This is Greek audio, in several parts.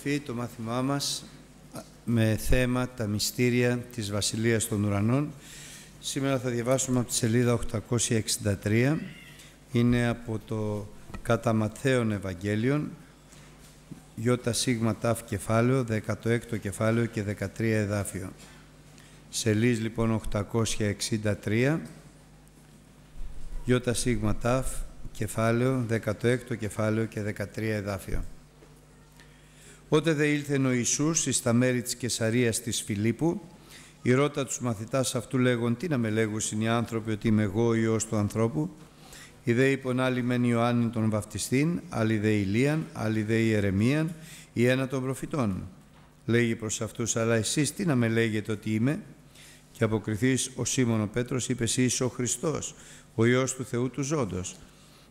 αδελφοί, το μάθημά μας με θέμα τα μυστήρια της Βασιλείας των Ουρανών. Σήμερα θα διαβάσουμε από τη σελίδα 863. Είναι από το κατά Ματθαίον Ευαγγέλιον, Ιώτα Σίγμα Ταφ κεφάλαιο, 16ο κεφάλαιο και 13 εδάφιο. Σελίδα λοιπόν 863, Ιώτα Σίγμα Ταφ κεφάλαιο, 16ο κεφάλαιο και 13 εδάφιο. Ότε δε ήλθεν ο Ιησούς εις τα μέρη της Κεσαρίας της Φιλίππου, η ρώτα τους μαθητάς αυτού λέγον, τι να με λέγουσιν οι άνθρωποι ότι είμαι εγώ ο Υιός του ανθρώπου. Η δε είπον άλλοι μεν Ιωάννη τον βαφτιστήν, άλλοι δε Ηλίαν, άλλοι δε Ιερεμίαν, ή ένα των προφητών. Λέγει προς αυτούς, αλλά εσείς τι να με λέγετε ότι είμαι. Και αποκριθείς ο Σίμων ο Πέτρος είπε εσύ είσαι ο Χριστός, ο Υιός του Θεού του ζώντος.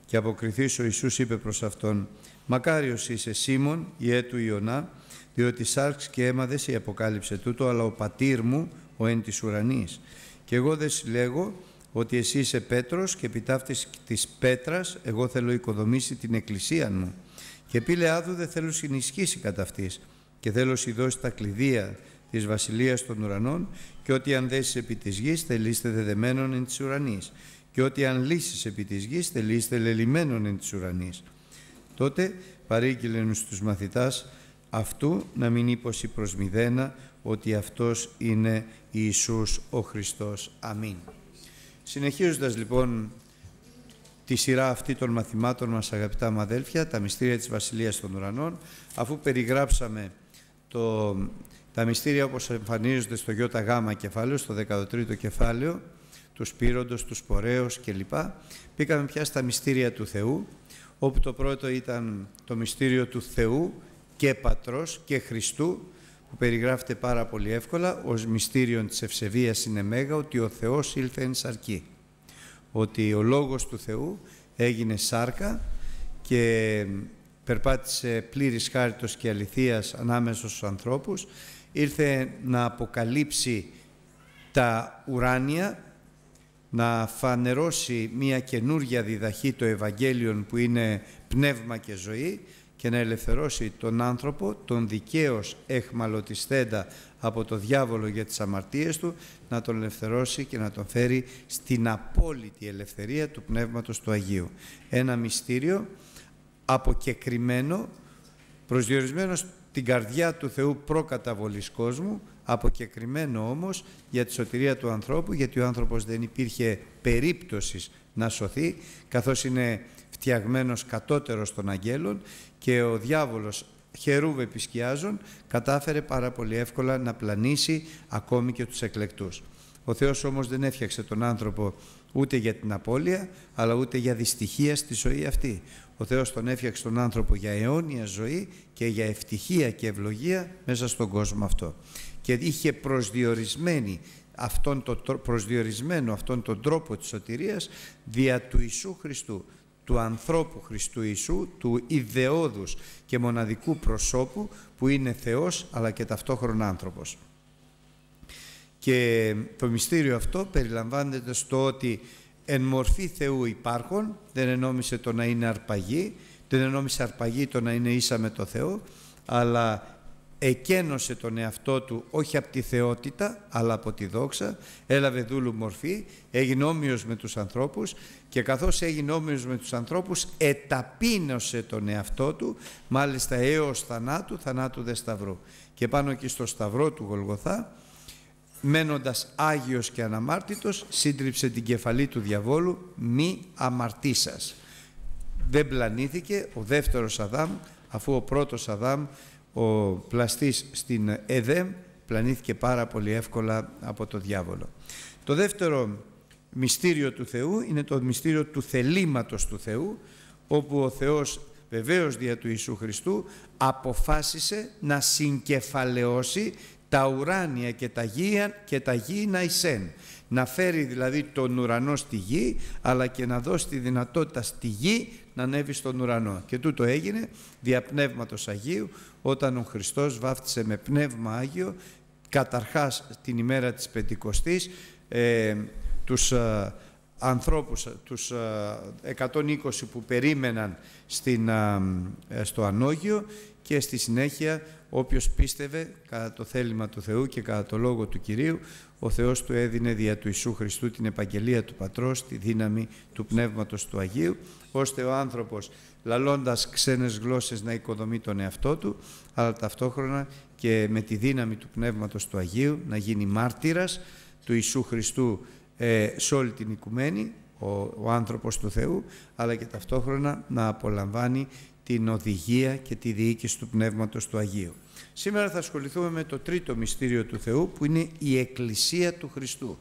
Και αποκριθείς ο Ιησούς είπε προς αυτόν, Μακάριος είσαι Σίμων, ιέ του Ιωνά, διότι σάρξ και αίμα δεν σε αποκάλυψε τούτο, αλλά ο πατήρ μου, ο εν της ουρανής. Και εγώ δεν λέγω ότι εσύ είσαι Πέτρος και επιτάφτης της Πέτρας, εγώ θέλω οικοδομήσει την εκκλησία μου. Και πήλε άδου δεν θέλω συνισχύσει κατά αυτής και θέλω σου δώσει τα κλειδία της βασιλείας των ουρανών και ότι αν δέσεις επί της γης θελείστε δεδεμένων εν της ουρανής και ότι αν λύσεις επί της γης θελείστε λελιμένων εν της ουρανής. Τότε παρήγγειλεν στους μαθητάς αυτού να μην ύποσει προς μηδένα ότι αυτός είναι Ιησούς ο Χριστός. Αμήν. Συνεχίζοντας λοιπόν τη σειρά αυτή των μαθημάτων μας αγαπητά μου αδέλφια, τα μυστήρια της Βασιλείας των Ουρανών, αφού περιγράψαμε το, τα μυστήρια όπως εμφανίζονται στο ΙΓ κεφάλαιο, στο 13ο κεφάλαιο, τους Σπύροντος, τους Σπορέως κλπ. Πήγαμε πια στα μυστήρια του Θεού, όπου το πρώτο ήταν το μυστήριο του Θεού και Πατρός και Χριστού, που περιγράφεται πάρα πολύ εύκολα, ως μυστήριο της ευσεβίας είναι μέγα, ότι ο Θεός ήλθε εν σαρκή. Ότι ο Λόγος του Θεού έγινε σάρκα και περπάτησε πλήρης χάριτος και αληθείας ανάμεσα στους ανθρώπους, ήρθε να αποκαλύψει τα ουράνια να φανερώσει μια καινούργια διδαχή το Ευαγγέλιο που είναι πνεύμα και ζωή και να ελευθερώσει τον άνθρωπο, τον δικαίως εχμαλωτιστέντα από το διάβολο για τις αμαρτίες του, να τον ελευθερώσει και να τον φέρει στην απόλυτη ελευθερία του Πνεύματος του Αγίου. Ένα μυστήριο αποκεκριμένο, προσδιορισμένος στην καρδιά του Θεού προκαταβολής κόσμου, αποκεκριμένο όμως για τη σωτηρία του ανθρώπου, γιατί ο άνθρωπος δεν υπήρχε περίπτωσης να σωθεί, καθώς είναι φτιαγμένος κατώτερος των αγγέλων και ο διάβολος χερούβε επισκιάζων κατάφερε πάρα πολύ εύκολα να πλανήσει ακόμη και τους εκλεκτούς. Ο Θεός όμως δεν έφτιαξε τον άνθρωπο ούτε για την απώλεια, αλλά ούτε για δυστυχία στη ζωή αυτή. Ο Θεός τον έφτιαξε τον άνθρωπο για αιώνια ζωή και για ευτυχία και ευλογία μέσα στον κόσμο αυτό και είχε προσδιορισμένη αυτόν το, προσδιορισμένο αυτόν τον τρόπο της σωτηρίας δια του Ιησού Χριστού, του ανθρώπου Χριστού Ιησού, του ιδεώδους και μοναδικού προσώπου που είναι Θεός αλλά και ταυτόχρονα άνθρωπος. Και το μυστήριο αυτό περιλαμβάνεται στο ότι εν μορφή Θεού υπάρχον, δεν ενόμισε το να είναι αρπαγή, δεν ενόμισε αρπαγή το να είναι ίσα με το Θεό, αλλά εκένωσε τον εαυτό του όχι από τη θεότητα αλλά από τη δόξα, έλαβε δούλου μορφή, έγινε όμοιος με τους ανθρώπους και καθώς έγινε όμοιος με τους ανθρώπους εταπείνωσε τον εαυτό του μάλιστα έως θανάτου, θανάτου δε σταυρού. Και πάνω εκεί στο σταυρό του Γολγοθά μένοντας Άγιος και αναμάρτητος σύντριψε την κεφαλή του διαβόλου μη αμαρτήσας. Δεν πλανήθηκε ο δεύτερος Αδάμ αφού ο πρώτος Αδάμ ο πλαστής στην ΕΔΕΜ πλανήθηκε πάρα πολύ εύκολα από το διάβολο. Το δεύτερο μυστήριο του Θεού είναι το μυστήριο του θελήματος του Θεού όπου ο Θεός βεβαίως δια του Ιησού Χριστού αποφάσισε να συγκεφαλαιώσει τα ουράνια και τα γεία και τα γήινα εισέν. Να φέρει δηλαδή τον ουρανό στη γη αλλά και να δώσει τη δυνατότητα στη γη να ανέβει στον ουρανό. Και τούτο έγινε δια Πνεύματος Αγίου όταν ο Χριστός βάφτισε με Πνεύμα Άγιο καταρχάς την ημέρα της Πεντηκοστής ε, τους ε, ανθρώπους, τους 120 που περίμεναν στην, στο Ανόγιο και στη συνέχεια όποιος πίστευε κατά το θέλημα του Θεού και κατά το λόγο του Κυρίου ο Θεός του έδινε δια του Ιησού Χριστού την επαγγελία του Πατρός, τη δύναμη του Πνεύματος του Αγίου ώστε ο άνθρωπος λαλώντας ξένες γλώσσες να οικοδομεί τον εαυτό του αλλά ταυτόχρονα και με τη δύναμη του Πνεύματος του Αγίου να γίνει μάρτυρας του Ιησού Χριστού ε, σε όλη την οικουμένη, ο, ο άνθρωπος του Θεού, αλλά και ταυτόχρονα να απολαμβάνει την οδηγία και τη διοίκηση του Πνεύματος του Αγίου. Σήμερα θα ασχοληθούμε με το τρίτο μυστήριο του Θεού που είναι η Εκκλησία του Χριστού.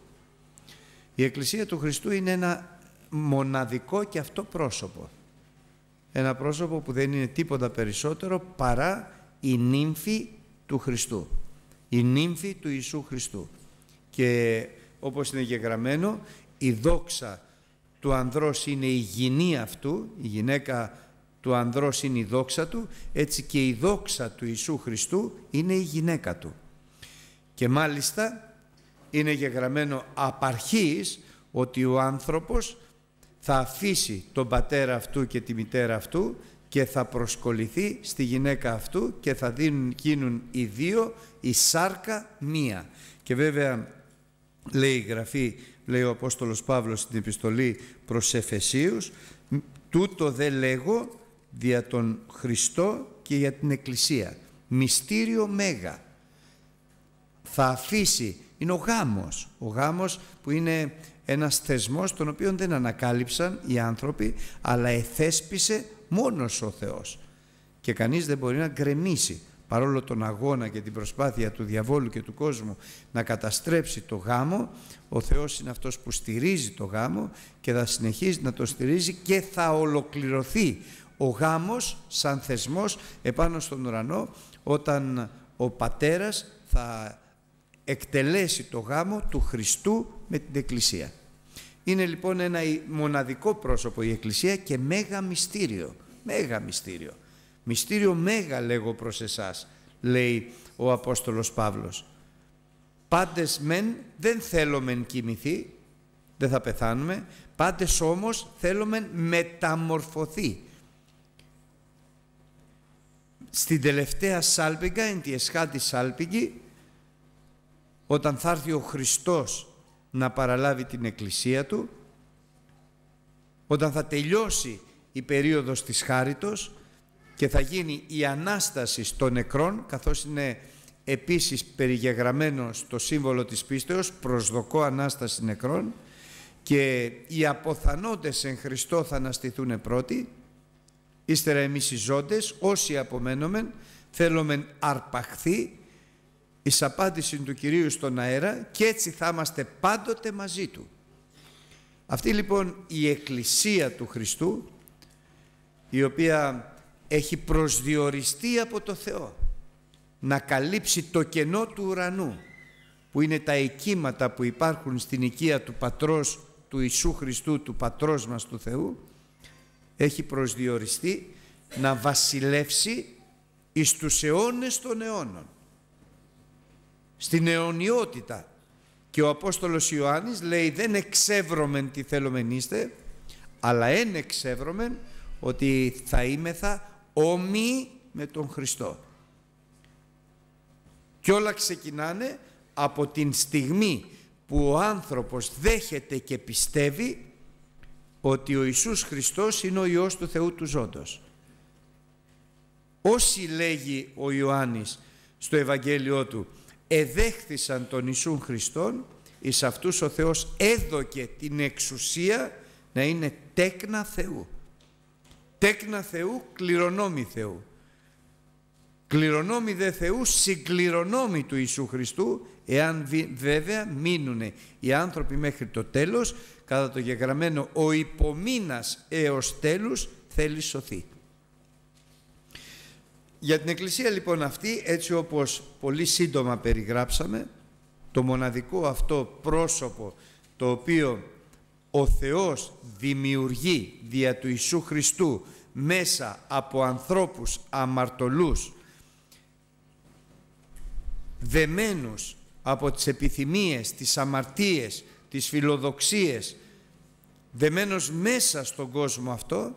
Η Εκκλησία του Χριστού είναι ένα μοναδικό και αυτό πρόσωπο. Ένα πρόσωπο που δεν είναι τίποτα περισσότερο παρά η νύμφη του Χριστού. Η νύμφη του Ιησού Χριστού. Και όπως είναι γεγραμμένο, η δόξα του ανδρός είναι η γυνή αυτού, η γυναίκα του ανδρός είναι η δόξα του, έτσι και η δόξα του Ιησού Χριστού είναι η γυναίκα του. Και μάλιστα είναι γεγραμμένο απαρχής ότι ο άνθρωπος θα αφήσει τον πατέρα αυτού και τη μητέρα αυτού και θα προσκοληθεί στη γυναίκα αυτού και θα δίνουν, γίνουν οι δύο η σάρκα μία. Και βέβαια λέει η Γραφή, λέει ο Απόστολος Παύλος στην επιστολή προς Εφεσίους, τούτο δε λέγω δια τον Χριστό και για την Εκκλησία. Μυστήριο Μέγα. Θα αφήσει, είναι ο γάμος, ο γάμος που είναι ένας θεσμός τον οποίο δεν ανακάλυψαν οι άνθρωποι, αλλά εθέσπισε μόνος ο Θεός. Και κανείς δεν μπορεί να γκρεμίσει παρόλο τον αγώνα και την προσπάθεια του διαβόλου και του κόσμου να καταστρέψει το γάμο, ο Θεός είναι αυτός που στηρίζει το γάμο και θα συνεχίζει να το στηρίζει και θα ολοκληρωθεί ο γάμος σαν θεσμός επάνω στον ουρανό όταν ο πατέρας θα εκτελέσει το γάμο του Χριστού με την Εκκλησία. Είναι λοιπόν ένα μοναδικό πρόσωπο η Εκκλησία και μέγα μυστήριο. Μέγα μυστήριο. Μυστήριο μέγα λέγω προς εσάς, λέει ο Απόστολος Παύλος. Πάντες μεν δεν θέλομεν κοιμηθεί, δεν θα πεθάνουμε, πάντες όμως θέλομεν μεταμορφωθεί. Στην τελευταία σάλπιγγα, εν τη εσχάτη σάλπιγγη, όταν θα έρθει ο Χριστός να παραλάβει την Εκκλησία Του, όταν θα τελειώσει η περίοδος της χάριτος, και θα γίνει η Ανάσταση των νεκρών, καθώς είναι επίσης περιγεγραμμένο στο σύμβολο της πίστεως, προσδοκώ Ανάσταση νεκρών, και οι αποθανόντες εν Χριστώ θα αναστηθούν πρώτοι, ύστερα εμείς οι ζώντες, όσοι απομένομεν, θέλομεν αρπαχθεί, εις απάντηση του Κυρίου στον αέρα και έτσι θα είμαστε πάντοτε μαζί Του. Αυτή λοιπόν η Εκκλησία του Χριστού, η οποία έχει προσδιοριστεί από το Θεό να καλύψει το κενό του ουρανού που είναι τα οικήματα που υπάρχουν στην οικία του Πατρός του Ιησού Χριστού, του Πατρός μας του Θεού έχει προσδιοριστεί να βασιλεύσει εις τους αιώνες των αιώνων στην αιωνιότητα και ο Απόστολος Ιωάννης λέει δεν εξεύρωμεν τι θέλομεν είστε αλλά εν εξεύρωμεν ότι θα είμεθα όμοιοι με τον Χριστό. Και όλα ξεκινάνε από την στιγμή που ο άνθρωπος δέχεται και πιστεύει ότι ο Ιησούς Χριστός είναι ο Υιός του Θεού του Ζώντος. Όσοι λέγει ο Ιωάννης στο Ευαγγέλιό του εδέχθησαν τον Ιησούν Χριστόν εις αυτούς ο Θεός έδωκε την εξουσία να είναι τέκνα Θεού τέκνα Θεού, κληρονόμη Θεού. Κληρονόμη δε Θεού, συγκληρονόμη του Ιησού Χριστού, εάν βέβαια μείνουν οι άνθρωποι μέχρι το τέλος, κατά το γεγραμμένο ο υπομείνας έως τέλους θέλει σωθεί. Για την Εκκλησία λοιπόν αυτή, έτσι όπως πολύ σύντομα περιγράψαμε, το μοναδικό αυτό πρόσωπο το οποίο ο Θεός δημιουργεί δια του Ιησού Χριστού μέσα από ανθρώπους αμαρτωλούς δεμένους από τις επιθυμίες, τις αμαρτίες, τις φιλοδοξίες δεμένος μέσα στον κόσμο αυτό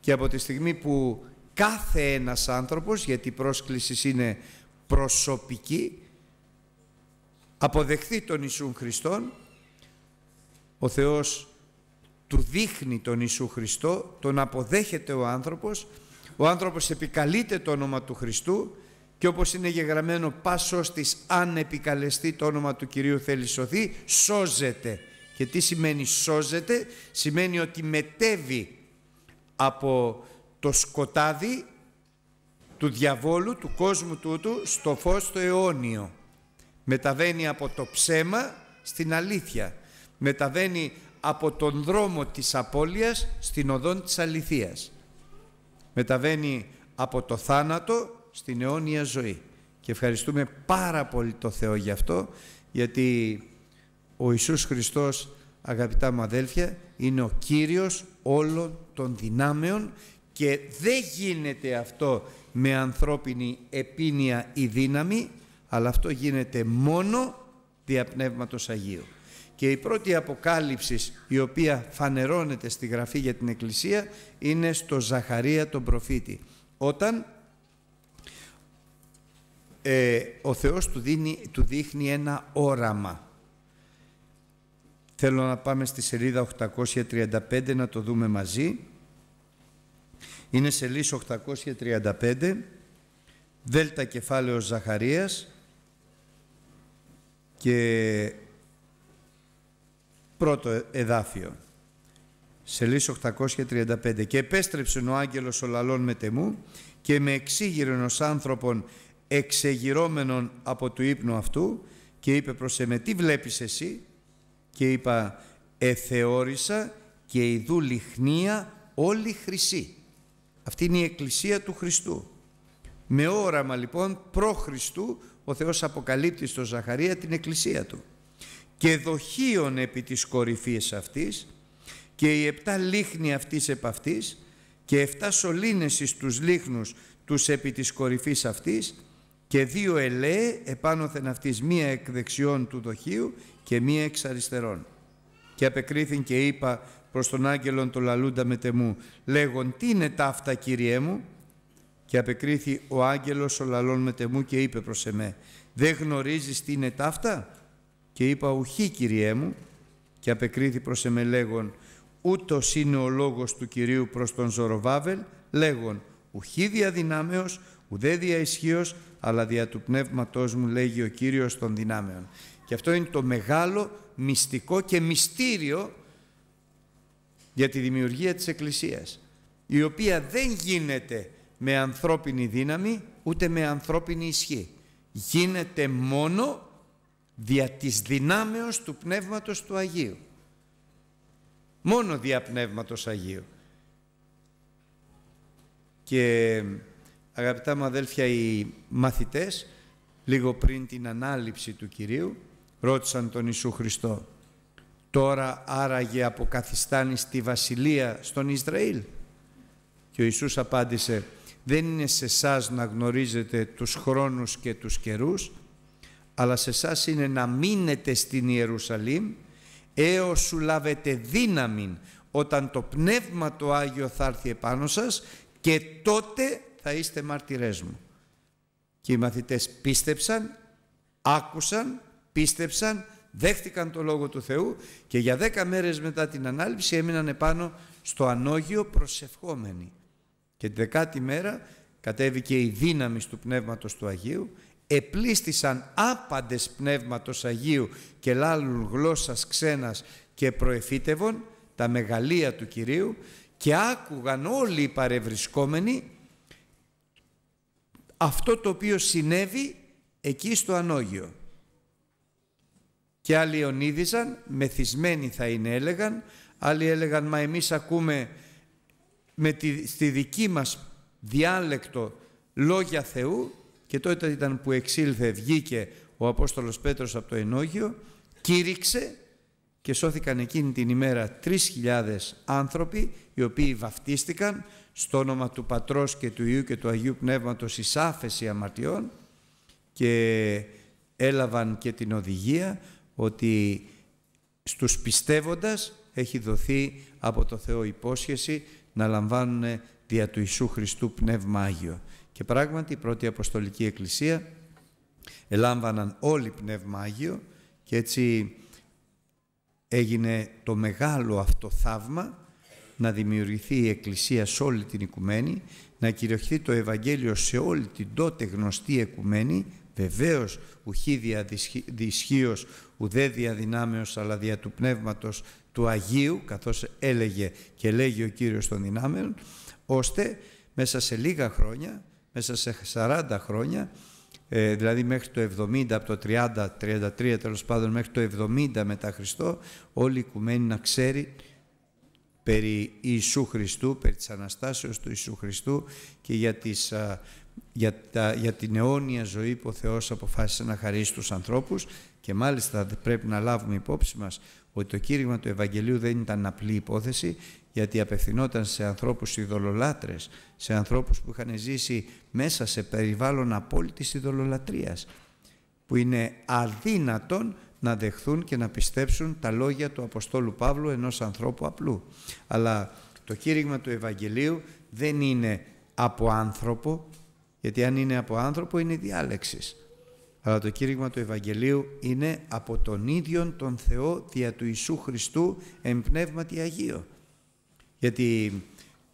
και από τη στιγμή που κάθε ένας άνθρωπος, γιατί η πρόσκληση είναι προσωπική, αποδεχθεί τον Ιησού Χριστόν, ο Θεός του δείχνει τον Ιησού Χριστό, τον αποδέχεται ο άνθρωπος, ο άνθρωπος επικαλείται το όνομα του Χριστού και όπως είναι γεγραμμένο πάσος της αν επικαλεστεί το όνομα του Κυρίου θέλει σωθεί, σώζεται. Και τι σημαίνει σώζεται, σημαίνει ότι μετέβει από το σκοτάδι του διαβόλου, του κόσμου τούτου, στο φως το αιώνιο. Μεταβαίνει από το ψέμα στην αλήθεια. Μεταβαίνει από τον δρόμο της απώλειας στην οδόν της αληθείας. Μεταβαίνει από το θάνατο στην αιώνια ζωή. Και ευχαριστούμε πάρα πολύ το Θεό γι' αυτό, γιατί ο Ιησούς Χριστός, αγαπητά μου αδέλφια, είναι ο Κύριος όλων των δυνάμεων και δεν γίνεται αυτό με ανθρώπινη επίνεια ή δύναμη, αλλά αυτό γίνεται μόνο δια Πνεύματος Αγίου. Και η πρώτη αποκάλυψη η οποία φανερώνεται στη Γραφή για την Εκκλησία είναι στο Ζαχαρία τον προφήτη. Όταν ε, ο Θεός του, δίνει, του δείχνει ένα όραμα. Θέλω να πάμε στη σελίδα 835 να το δούμε μαζί. Είναι σελίδα 835, δέλτα κεφάλαιος Ζαχαρίας και πρώτο εδάφιο. Σελίδα 835 «Και επέστρεψε ο άγγελος ο λαλών μετεμού και με εξήγηρε ως άνθρωπον εξεγυρώμενον από του ύπνου αυτού και είπε προς εμέ τι βλέπεις εσύ» και είπα «Εθεώρησα και ειδού λιχνία όλη χρυσή». Αυτή είναι η Εκκλησία του Χριστού. Με όραμα λοιπόν προ Χριστού ο Θεός αποκαλύπτει στο Ζαχαρία την Εκκλησία Του. Και δοχείων επί της κορυφής αυτής και οι επτά λίχνοι αυτής επ' αυτής και εφτά σωλήνες εις τους λίχνους τους επί της κορυφής αυτής και δύο ελαίε επάνωθεν αυτής μία εκ δεξιών του δοχείου και μία εξ αριστερών. Και απεκρίθην και είπα προς τον άγγελον το λαλούντα μετεμού, λέγον τι είναι ταύτα Κύριέ μου; Και απεκρίθη ο άγγελος ο λαλών μετεμού και είπε προς εμέ δεν γνωρίζεις τι είναι ταύτα και είπα ουχή Κυριέ μου και απεκρίθη προς εμέ λέγον ούτως είναι ο λόγος του Κυρίου προς τον Ζωροβάβελ λέγον ουχή διαδυνάμεως ουδέ δια ισχύος, αλλά δια του πνεύματός μου λέγει ο Κύριος των δυνάμεων. Και αυτό είναι το μεγάλο μυστικό και μυστήριο για τη δημιουργία της Εκκλησίας, η οποία δεν γίνεται με ανθρώπινη δύναμη ούτε με ανθρώπινη ισχύ. Γίνεται μόνο δια της δυνάμεως του Πνεύματος του Αγίου. Μόνο δια Πνεύματος Αγίου. Και αγαπητά μου αδέλφια οι μαθητές λίγο πριν την ανάληψη του Κυρίου ρώτησαν τον Ιησού Χριστό τώρα άραγε αποκαθιστάνεις στη βασιλεία στον Ισραήλ; Και ο Ιησούς απάντησε δεν είναι σε εσάς να γνωρίζετε τους χρόνους και τους καιρούς αλλά σε εσάς είναι να μείνετε στην Ιερουσαλήμ έως σου λάβετε δύναμη όταν το Πνεύμα το Άγιο θα έρθει επάνω σας και τότε θα είστε μάρτυρές μου. Και οι μαθητές πίστεψαν, άκουσαν, πίστεψαν δέχτηκαν το Λόγο του Θεού και για δέκα μέρες μετά την ανάληψη έμειναν επάνω στο ανώγιο προσευχόμενοι. Και τη δεκάτη μέρα κατέβηκε η δύναμη του Πνεύματος του Αγίου, επλήστησαν άπαντες Πνεύματος Αγίου και λάλουν γλώσσας ξένας και προεφήτευον τα μεγαλεία του Κυρίου και άκουγαν όλοι οι παρευρισκόμενοι αυτό το οποίο συνέβη εκεί στο ανώγιο και άλλοι ονείδιζαν, μεθυσμένοι θα είναι έλεγαν, άλλοι έλεγαν μα εμείς ακούμε με τη, στη δική μας διάλεκτο λόγια Θεού και τότε ήταν που εξήλθε, βγήκε ο Απόστολος Πέτρος από το ενόγιο, κήρυξε και σώθηκαν εκείνη την ημέρα 3.000 άνθρωποι οι οποίοι βαφτίστηκαν στο όνομα του Πατρός και του Ιού και του Αγίου Πνεύματος εις άφεση αμαρτιών και έλαβαν και την οδηγία ότι στους πιστεύοντας έχει δοθεί από το Θεό υπόσχεση να λαμβάνουν δια του Ιησού Χριστού Πνεύμα Άγιο. Και πράγματι η πρώτη Αποστολική Εκκλησία ελάμβαναν όλοι Πνεύμα Άγιο και έτσι έγινε το μεγάλο αυτό θαύμα να δημιουργηθεί η Εκκλησία σε όλη την οικουμένη, να κυριοχθεί το Ευαγγέλιο σε όλη την τότε γνωστή οικουμένη, βεβαίως ουχή δια δυσχύος, ουδέ δια δυνάμεως, αλλά δια του Πνεύματος του Αγίου, καθώς έλεγε και λέγει ο Κύριος των δυνάμεων, ώστε μέσα σε λίγα χρόνια, μέσα σε 40 χρόνια, ε, δηλαδή μέχρι το 70, από το 30, 33 τέλος πάντων μέχρι το 70 μετά Χριστό, όλη η οικουμένη να ξέρει περί Ιησού Χριστού, περί της Αναστάσεως του Ιησού Χριστού και για, τις, για, τα, για την αιώνια ζωή που ο Θεός αποφάσισε να χαρίσει στους ανθρώπους και μάλιστα πρέπει να λάβουμε υπόψη μας ότι το κήρυγμα του Ευαγγελίου δεν ήταν απλή υπόθεση γιατί απευθυνόταν σε ανθρώπους ειδωλολάτρες, σε ανθρώπους που είχαν ζήσει μέσα σε περιβάλλον απόλυτης ειδωλολατρίας που είναι αδύνατον να δεχθούν και να πιστέψουν τα λόγια του Αποστόλου Παύλου ενός ανθρώπου απλού. Αλλά το κήρυγμα του Ευαγγελίου δεν είναι από άνθρωπο, γιατί αν είναι από άνθρωπο είναι διάλεξης. Αλλά το κήρυγμα του Ευαγγελίου είναι από τον ίδιον τον Θεό δια του Ιησού Χριστού εμπνεύματι Αγίο. Γιατί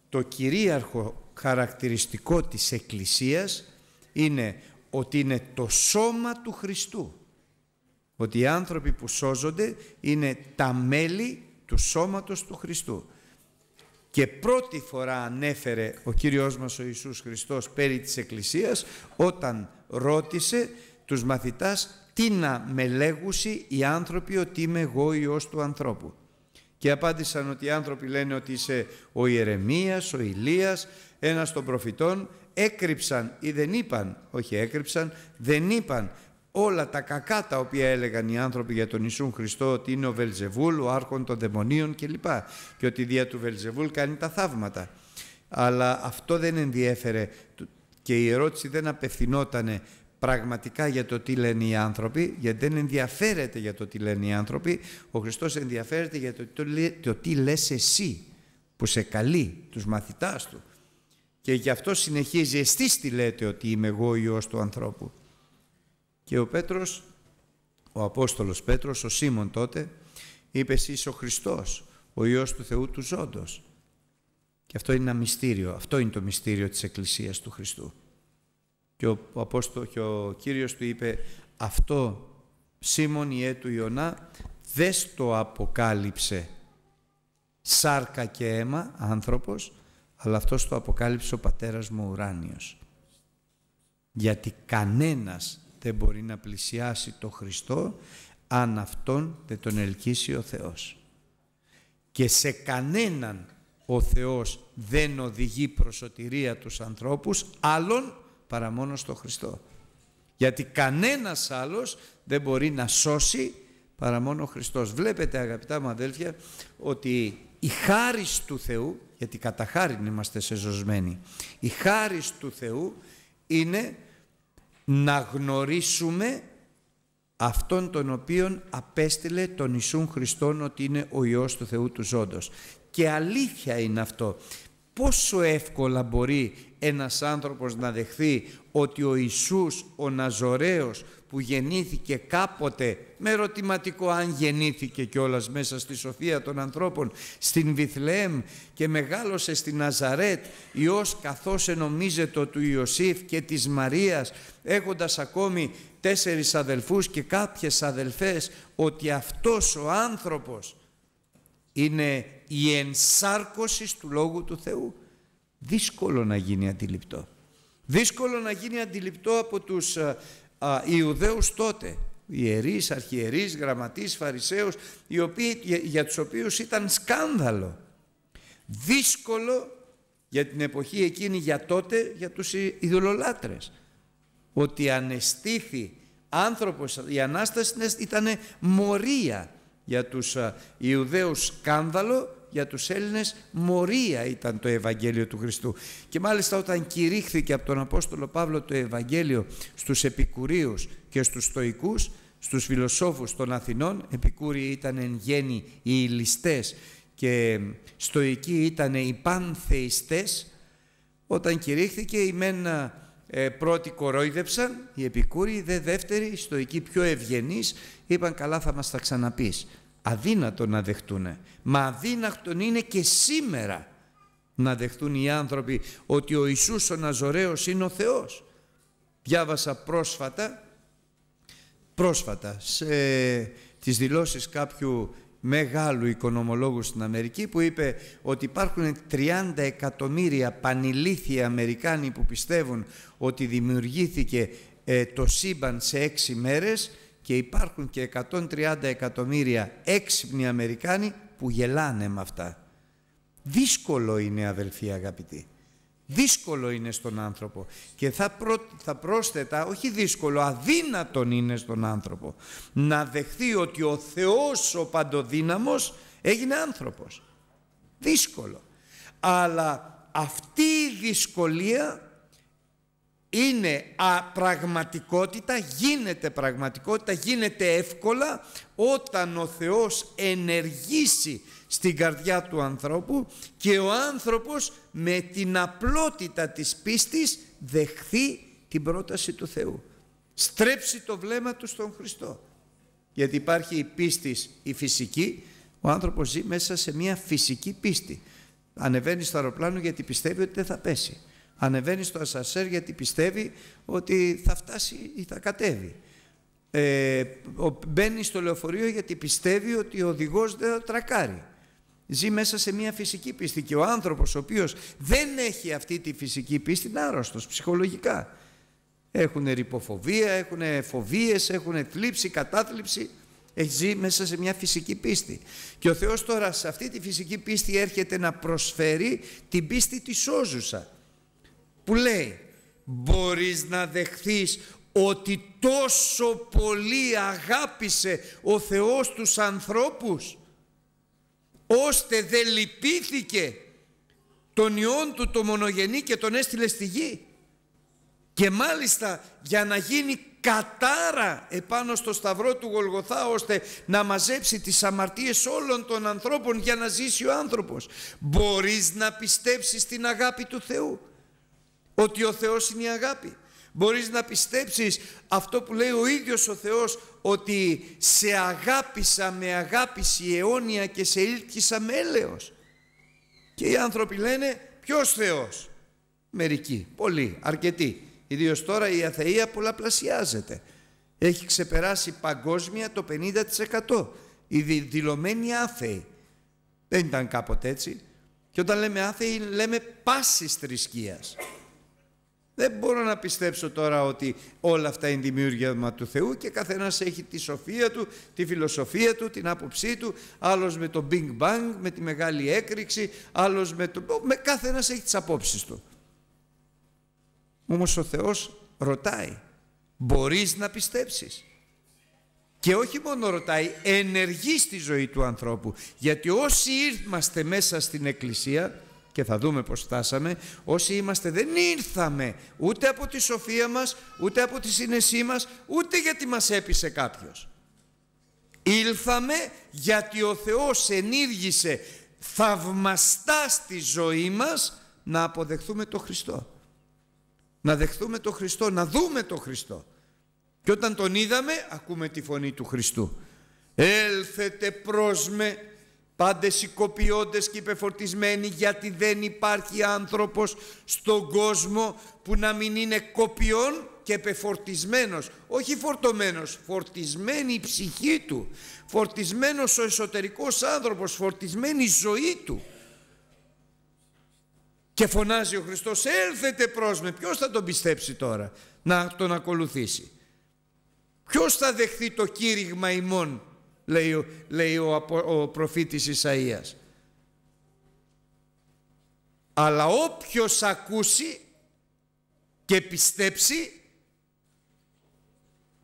το κυρίαρχο χαρακτηριστικό της Εκκλησίας είναι ότι είναι το σώμα του Χριστού ότι οι άνθρωποι που σώζονται είναι τα μέλη του σώματος του Χριστού. Και πρώτη φορά ανέφερε ο Κύριος μας ο Ιησούς Χριστός περί της Εκκλησίας όταν ρώτησε τους μαθητάς τι να με λέγουσι οι άνθρωποι ότι είμαι εγώ Υιός του ανθρώπου. Και απάντησαν ότι οι άνθρωποι λένε ότι είσαι ο Ιερεμίας, ο Ηλίας, ένας των προφητών. Έκρυψαν ή δεν είπαν, όχι έκρυψαν, δεν είπαν όλα τα κακά τα οποία έλεγαν οι άνθρωποι για τον Ιησούν Χριστό ότι είναι ο Βελζεβούλ, ο άρχον των δαιμονίων κλπ. Και ότι δια του Βελζεβούλ κάνει τα θαύματα. Αλλά αυτό δεν ενδιέφερε και η ερώτηση δεν απευθυνόταν πραγματικά για το τι λένε οι άνθρωποι, γιατί δεν ενδιαφέρεται για το τι λένε οι άνθρωποι. Ο Χριστός ενδιαφέρεται για το, το τι λες εσύ που σε καλεί τους μαθητάς του. Και γι' αυτό συνεχίζει εσείς τι λέτε ότι είμαι εγώ Υιός του ανθρώπου. Και ο Πέτρος, ο Απόστολος Πέτρος, ο Σίμων τότε, είπε εσύ ο Χριστός, ο Υιός του Θεού του Ζώντος. Και αυτό είναι ένα μυστήριο, αυτό είναι το μυστήριο της Εκκλησίας του Χριστού. Και ο, Απόστολος και ο Κύριος του είπε αυτό Σίμων Ιέ του Ιωνά δεν το αποκάλυψε σάρκα και αίμα άνθρωπος αλλά αυτός το αποκάλυψε ο πατέρας μου ουράνιος. Γιατί κανένας δεν μπορεί να πλησιάσει το Χριστό αν Αυτόν δεν τον ελκύσει ο Θεός. Και σε κανέναν ο Θεός δεν οδηγεί προσωτηρία τους ανθρώπους άλλον παρά μόνο στο Χριστό. Γιατί κανένας άλλος δεν μπορεί να σώσει παρά μόνο ο Χριστός. Βλέπετε αγαπητά μου αδέλφια ότι η χάρη του Θεού, γιατί κατά χάρη είμαστε σεζωσμένοι, η χάρη του Θεού είναι να γνωρίσουμε αυτόν τον οποίον απέστειλε τον Ιησούν Χριστόν ότι είναι ο Υιός του Θεού του Ζώντος. Και αλήθεια είναι αυτό. Πόσο εύκολα μπορεί ένας άνθρωπος να δεχθεί ότι ο Ιησούς ο Ναζωραίος που γεννήθηκε κάποτε με ερωτηματικό αν γεννήθηκε κιόλας μέσα στη σοφία των ανθρώπων στην Βιθλεέμ και μεγάλωσε στην Ναζαρέτ Υιός καθώς ενομίζεται του Ιωσήφ και της Μαρίας έχοντας ακόμη τέσσερις αδελφούς και κάποιες αδελφές ότι αυτός ο άνθρωπος είναι η ενσάρκωση του Λόγου του Θεού δύσκολο να γίνει αντιληπτό δύσκολο να γίνει αντιληπτό από τους α, Ιουδαίους τότε, ιερείς, αρχιερείς, γραμματείς, φαρισαίους, οι οποίοι, για, για τους οποίους ήταν σκάνδαλο. Δύσκολο για την εποχή εκείνη για τότε για τους ειδωλολάτρες. Ότι ανεστήθη άνθρωπος, η Ανάστασης ήταν μορία για τους Ιουδαίους σκάνδαλο για τους Έλληνες μορία ήταν το Ευαγγέλιο του Χριστού. Και μάλιστα όταν κηρύχθηκε από τον Απόστολο Παύλο το Ευαγγέλιο στους Επικουρίους και στους Στοικούς, στους φιλοσόφους των Αθηνών, επικούριοι ήταν εν γέννη οι ληστές και στοικοί ήταν οι πανθεϊστές, όταν κηρύχθηκε οι μένα ε, πρώτοι κορόιδεψαν, οι επικούριοι, δε δεύτεροι, οι στοικοί πιο ευγενείς, είπαν καλά θα μας τα ξαναπείς. Αδύνατο να δεχτούν. Μα αδύνατον είναι και σήμερα να δεχτούν οι άνθρωποι ότι ο Ιησούς ο Ναζωραίος είναι ο Θεός. Διάβασα πρόσφατα, πρόσφατα σε τις δηλώσεις κάποιου μεγάλου οικονομολόγου στην Αμερική που είπε ότι υπάρχουν 30 εκατομμύρια πανηλήθιοι Αμερικάνοι που πιστεύουν ότι δημιουργήθηκε ε, το σύμπαν σε έξι μέρες και υπάρχουν και 130 εκατομμύρια έξυπνοι Αμερικάνοι που γελάνε με αυτά. Δύσκολο είναι αδελφοί αγαπητοί. Δύσκολο είναι στον άνθρωπο και θα, θα πρόσθετα, όχι δύσκολο, αδύνατον είναι στον άνθρωπο να δεχθεί ότι ο Θεός ο παντοδύναμος έγινε άνθρωπος. Δύσκολο. Αλλά αυτή η δυσκολία είναι πραγματικότητα, γίνεται πραγματικότητα, γίνεται εύκολα όταν ο Θεός ενεργήσει στην καρδιά του ανθρώπου και ο άνθρωπος με την απλότητα της πίστης δεχθεί την πρόταση του Θεού. Στρέψει το βλέμμα του στον Χριστό. Γιατί υπάρχει η πίστη η φυσική, ο άνθρωπος ζει μέσα σε μια φυσική πίστη. Ανεβαίνει στο αεροπλάνο γιατί πιστεύει ότι δεν θα πέσει. Ανεβαίνει στο ασασέρ γιατί πιστεύει ότι θα φτάσει ή θα κατέβει. Ε, μπαίνει στο λεωφορείο γιατί πιστεύει ότι ο οδηγός δεν θα τρακάρει ζει μέσα σε μια φυσική πίστη και ο άνθρωπος ο οποίος δεν έχει αυτή τη φυσική πίστη είναι άρρωστος ψυχολογικά. Έχουν ρηποφοβία, έχουν φοβίες, έχουν θλίψη, κατάθλιψη. Έχει ζει μέσα σε μια φυσική πίστη. Και ο Θεός τώρα σε αυτή τη φυσική πίστη έρχεται να προσφέρει την πίστη της σώζουσα. Που λέει μπορείς να δεχθείς ότι τόσο πολύ αγάπησε ο Θεός τους ανθρώπους ώστε δεν λυπήθηκε τον Υιόν του το μονογενή και τον έστειλε στη γη και μάλιστα για να γίνει κατάρα επάνω στο σταυρό του Γολγοθά ώστε να μαζέψει τις αμαρτίες όλων των ανθρώπων για να ζήσει ο άνθρωπος. Μπορείς να πιστέψεις την αγάπη του Θεού, ότι ο Θεός είναι η αγάπη. Μπορείς να πιστέψεις αυτό που λέει ο ίδιος ο Θεός ότι σε αγάπησα με αγάπηση αιώνια και σε ήλκησα με έλεος. Και οι άνθρωποι λένε ποιος Θεός; Μερικοί, πολλοί, αρκετοί. Ιδίως τώρα η αθεία πολλαπλασιάζεται. Έχει ξεπεράσει παγκόσμια το 50%. Οι δηλωμένοι άθεοι. Δεν ήταν κάποτε έτσι. Και όταν λέμε άθεοι λέμε πάσης θρησκείας. Δεν μπορώ να πιστέψω τώρα ότι όλα αυτά είναι δημιούργημα του Θεού και καθένας έχει τη σοφία του, τη φιλοσοφία του, την άποψή του, άλλος με το Big Bang, με τη μεγάλη έκρηξη, άλλος με το... Με καθένας έχει τις απόψεις του. Όμως ο Θεός ρωτάει, μπορείς να πιστέψεις; Και όχι μόνο ρωτάει, ενεργείς στη ζωή του ανθρώπου. Γιατί όσοι ήρθαστε μέσα στην Εκκλησία, και θα δούμε πως φτάσαμε, όσοι είμαστε δεν ήρθαμε ούτε από τη σοφία μας, ούτε από τη συνεσή μας, ούτε γιατί μας έπεισε κάποιος. Ήλθαμε γιατί ο Θεός ενήργησε θαυμαστά στη ζωή μας να αποδεχθούμε το Χριστό. Να δεχθούμε το Χριστό, να δούμε το Χριστό. Και όταν τον είδαμε, ακούμε τη φωνή του Χριστού. Έλθετε προς με πάντες οικοποιώντες και υπεφορτισμένοι γιατί δεν υπάρχει άνθρωπος στον κόσμο που να μην είναι κοπιών και επεφορτισμένος, όχι φορτωμένος, φορτισμένη η ψυχή του, φορτισμένος ο εσωτερικός άνθρωπος, φορτισμένη η ζωή του. Και φωνάζει ο Χριστός, έλθετε προς με, ποιος θα τον πιστέψει τώρα να τον ακολουθήσει; Ποιος θα δεχθεί το κήρυγμα ημών λέει, λέει ο, ο προφήτης Ισαΐας. Αλλά όποιος ακούσει και πιστέψει,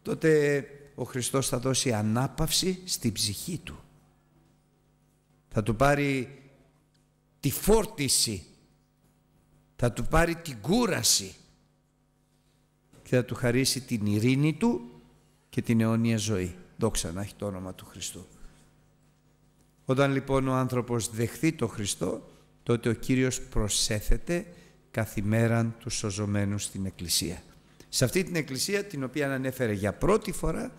τότε ο Χριστός θα δώσει ανάπαυση στην ψυχή του. Θα του πάρει τη φόρτιση, θα του πάρει την κούραση και θα του χαρίσει την ειρήνη του και την αιώνια ζωή. Δόξα να έχει το όνομα του Χριστού. Όταν λοιπόν ο άνθρωπος δεχθεί το Χριστό, τότε ο Κύριος προσέθεται καθημέραν τους σωζωμένους στην Εκκλησία. Σε αυτή την Εκκλησία την οποία ανέφερε για πρώτη φορά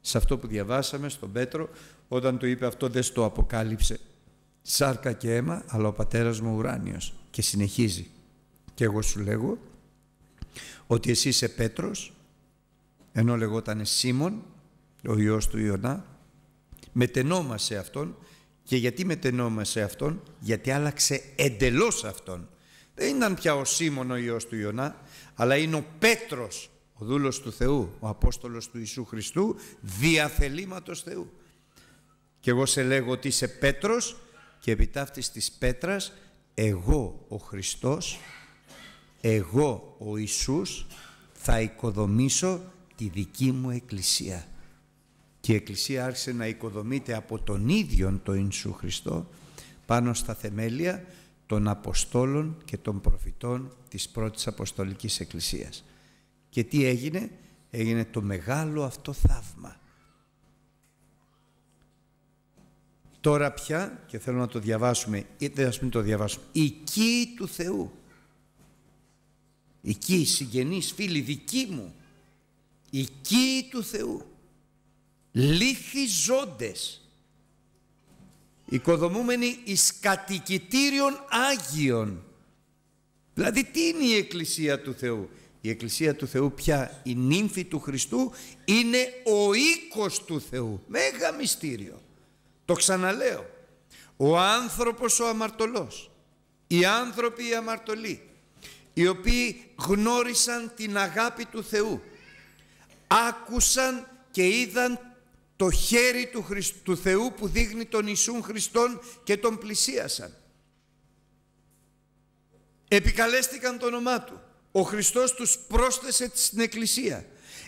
σε αυτό που διαβάσαμε στον Πέτρο όταν του είπε αυτό δεν στο αποκάλυψε σάρκα και αίμα αλλά ο πατέρας μου ουράνιος και συνεχίζει και εγώ σου λέγω ότι εσύ είσαι Πέτρος ενώ λεγόταν Σίμων ο ιός του Ιωνά μετενόμασε αυτόν και γιατί μετενόμασε αυτόν γιατί άλλαξε εντελώς αυτόν δεν ήταν πια ο Σίμων ο ιός του Ιωνά αλλά είναι ο Πέτρος ο δούλος του Θεού, ο Απόστολος του Ιησού Χριστού, διαθελήματος Θεού. Και εγώ σε λέγω ότι είσαι Πέτρος και επιτάφτης της Πέτρας, εγώ ο Χριστός, εγώ ο Ιησούς, θα οικοδομήσω τη δική μου Εκκλησία. Και η Εκκλησία άρχισε να οικοδομείται από τον ίδιον τον Ιησού Χριστό πάνω στα θεμέλια των Αποστόλων και των προφητών της πρώτης Αποστολικής Εκκλησίας. Και τι έγινε, έγινε το μεγάλο αυτό θαύμα. Τώρα πια, και θέλω να το διαβάσουμε, είτε ας μην το διαβάσουμε, η κοίη του Θεού. Η κοίη, συγγενείς, φίλοι, δική μου. Η κοίη του Θεού. Λύθοι ζώντες. Οικοδομούμενοι εις κατοικητήριον Άγιον. Δηλαδή τι είναι η Εκκλησία του Θεού; Η Εκκλησία του Θεού πια η νύμφη του Χριστού είναι ο οίκος του Θεού. Μέγα μυστήριο. Το ξαναλέω. Ο άνθρωπος ο αμαρτωλός, οι άνθρωποι οι αμαρτωλοί, οι οποίοι γνώρισαν την αγάπη του Θεού, άκουσαν και είδαν το χέρι του, του Θεού που δείχνει τον Ιησούν Χριστόν και τον πλησίασαν. Επικαλέστηκαν το όνομά Του ο Χριστός τους πρόσθεσε στην Εκκλησία.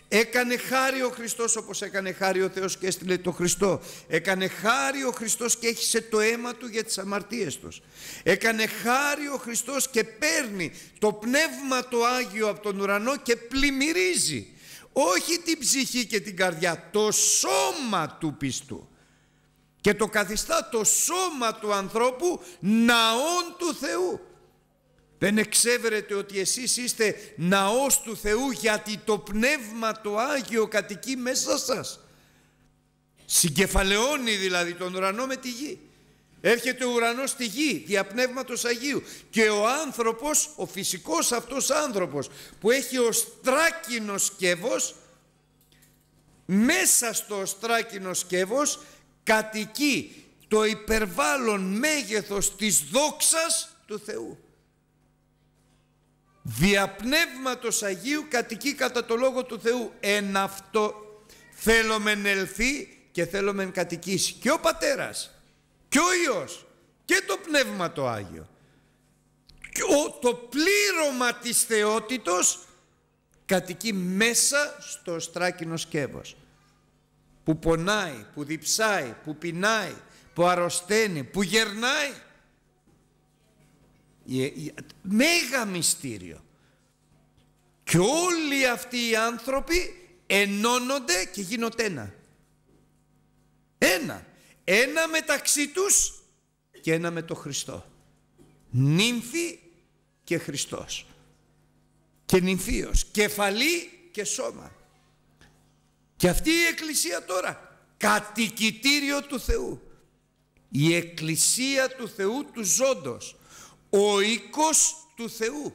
Έκανε χάρη ο Χριστός όπως έκανε χάρη ο Θεός και έστειλε το Χριστό. Έκανε χάρη ο Χριστός και έχισε το αίμα Του για τις αμαρτίες τους. Έκανε χάρη ο Χριστός και παίρνει το Πνεύμα το Άγιο από τον ουρανό και πλημμυρίζει. Όχι την ψυχή και την καρδιά, το σώμα του πιστού. Και το καθιστά το σώμα του ανθρώπου ναών του Θεού. Δεν εξέβρετε ότι εσείς είστε ναός του Θεού γιατί το Πνεύμα το Άγιο κατοικεί μέσα σας. Συγκεφαλαιώνει δηλαδή τον ουρανό με τη γη. Έρχεται ο ουρανός στη γη δια Πνεύματος Αγίου και ο άνθρωπος, ο φυσικός αυτός άνθρωπος που έχει ο στράκινο σκεύος μέσα στο στράκινο σκεύος κατοικεί το υπερβάλλον μέγεθος της δόξας του Θεού. Διαπνεύματος Αγίου κατοικεί κατά το Λόγο του Θεού. Εν αυτό θέλομεν ελθεί και θέλομεν κατοικήσει. Και ο Πατέρας και ο Υιός και το Πνεύμα το Άγιο. Και ο, το πλήρωμα της θεότητος κατοικεί μέσα στο στράκινο σκεύος. Που πονάει, που διψάει, που πεινάει, που αρρωσταίνει, που γερνάει μέγα μυστήριο. Και όλοι αυτοί οι άνθρωποι ενώνονται και γίνονται ένα. Ένα. Ένα μεταξύ τους και ένα με το Χριστό. Νύμφη και Χριστός. Και νυμφίος. Κεφαλή και σώμα. Και αυτή η Εκκλησία τώρα. Κατοικητήριο του Θεού. Η Εκκλησία του Θεού του ζώντος ο οίκος του Θεού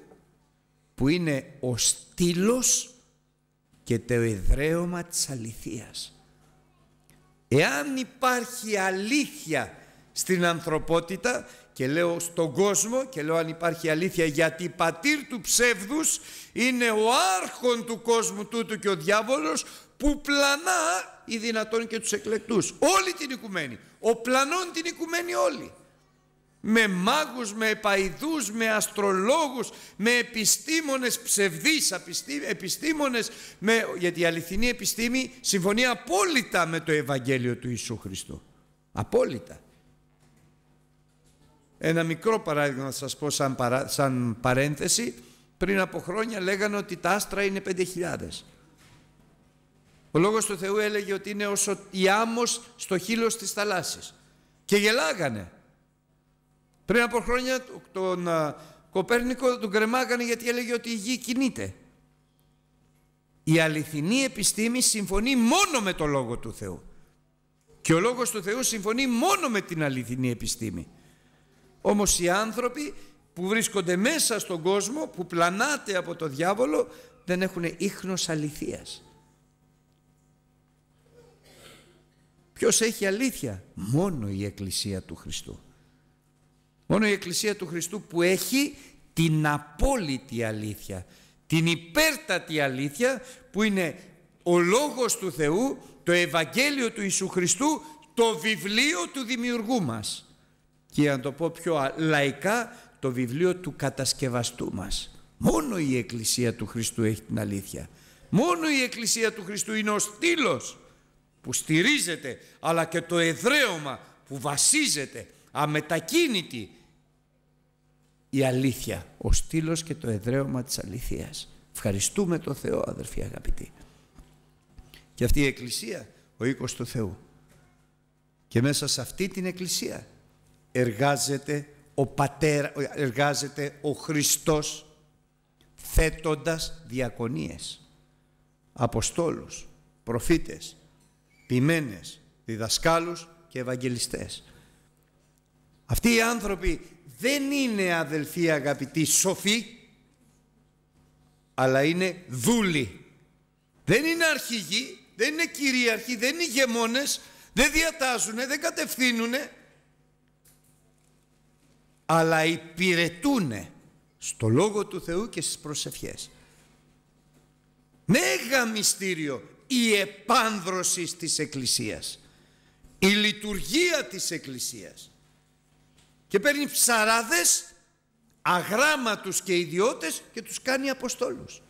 που είναι ο στήλος και το εδραίωμα της αληθείας. Εάν υπάρχει αλήθεια στην ανθρωπότητα και λέω στον κόσμο και λέω αν υπάρχει αλήθεια γιατί πατήρ του ψεύδους είναι ο άρχον του κόσμου τούτου και ο διάβολος που πλανά οι δυνατόν και τους εκλεκτούς. Όλη την οικουμένη. Ο πλανών την οικουμένη όλη με μάγους, με επαϊδούς, με αστρολόγους, με επιστήμονες ψευδείς επιστήμονες, με, γιατί η αληθινή επιστήμη συμφωνεί απόλυτα με το Ευαγγέλιο του Ιησού Χριστού. Απόλυτα. Ένα μικρό παράδειγμα να σας πω σαν, σαν παρένθεση. Πριν από χρόνια λέγανε ότι τα άστρα είναι 5.000. Ο Λόγος του Θεού έλεγε ότι είναι όσο η άμμος στο χείλος της θαλάσσης. Και γελάγανε. Πριν από χρόνια τον Κοπέρνικο τον κρεμάγανε γιατί έλεγε ότι η γη κινείται. Η αληθινή επιστήμη συμφωνεί μόνο με το Λόγο του Θεού. Και ο Λόγος του Θεού συμφωνεί μόνο με την αληθινή επιστήμη. Όμως οι άνθρωποι που βρίσκονται μέσα στον κόσμο, που πλανάται από το διάβολο, δεν έχουν ίχνος αληθείας. Ποιος έχει αλήθεια; Μόνο η Εκκλησία του Χριστού. Μόνο η Εκκλησία του Χριστού που έχει την απόλυτη αλήθεια, την υπέρτατη αλήθεια που είναι ο Λόγος του Θεού, το Ευαγγέλιο του Ιησού Χριστού, το βιβλίο του δημιουργού μας. Και αν το πω πιο λαϊκά, το βιβλίο του κατασκευαστού μας. Μόνο η Εκκλησία του Χριστού έχει την αλήθεια. Μόνο η Εκκλησία του Χριστού είναι ο στήλος που στηρίζεται αλλά και το εδραίωμα που βασίζεται αμετακίνητη η αλήθεια, ο στήλος και το εδραίωμα της αληθείας. Ευχαριστούμε τον Θεό αδερφοί αγαπητοί. Και αυτή η Εκκλησία, ο οίκος του Θεού. Και μέσα σε αυτή την Εκκλησία εργάζεται ο Πατέρα, εργάζεται ο Χριστός θέτοντας διακονίες, αποστόλους, προφήτες, ποιμένες, διδασκάλους και ευαγγελιστές. Αυτοί οι άνθρωποι δεν είναι αδελφοί αγαπητοί σοφοί, αλλά είναι δούλοι. Δεν είναι αρχηγοί, δεν είναι κυρίαρχοι, δεν είναι ηγεμόνες, δεν διατάζουν, δεν κατευθύνουν, αλλά υπηρετούν στο Λόγο του Θεού και στις προσευχές. Μέγα μυστήριο η επάνδρωση της Εκκλησίας, η λειτουργία της Εκκλησίας και παίρνει ψαράδες αγράμματους και ιδιώτες και τους κάνει αποστόλους.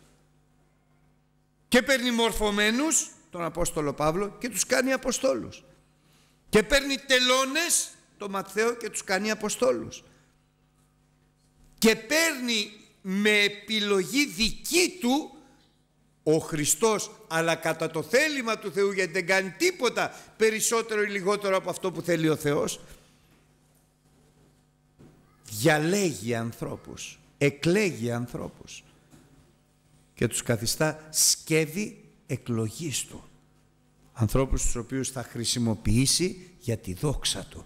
Και παίρνει μορφωμένους τον Απόστολο Παύλο και τους κάνει αποστόλους. Και παίρνει τελώνες τον Ματθαίο και τους κάνει αποστόλους. Και παίρνει με επιλογή δική του ο Χριστός αλλά κατά το θέλημα του Θεού γιατί δεν κάνει τίποτα περισσότερο ή λιγότερο από αυτό που θέλει ο Θεός διαλέγει ανθρώπους, εκλέγει ανθρώπους και τους καθιστά σκεύη εκλογής του. Ανθρώπους τους οποίους θα χρησιμοποιήσει για τη δόξα του.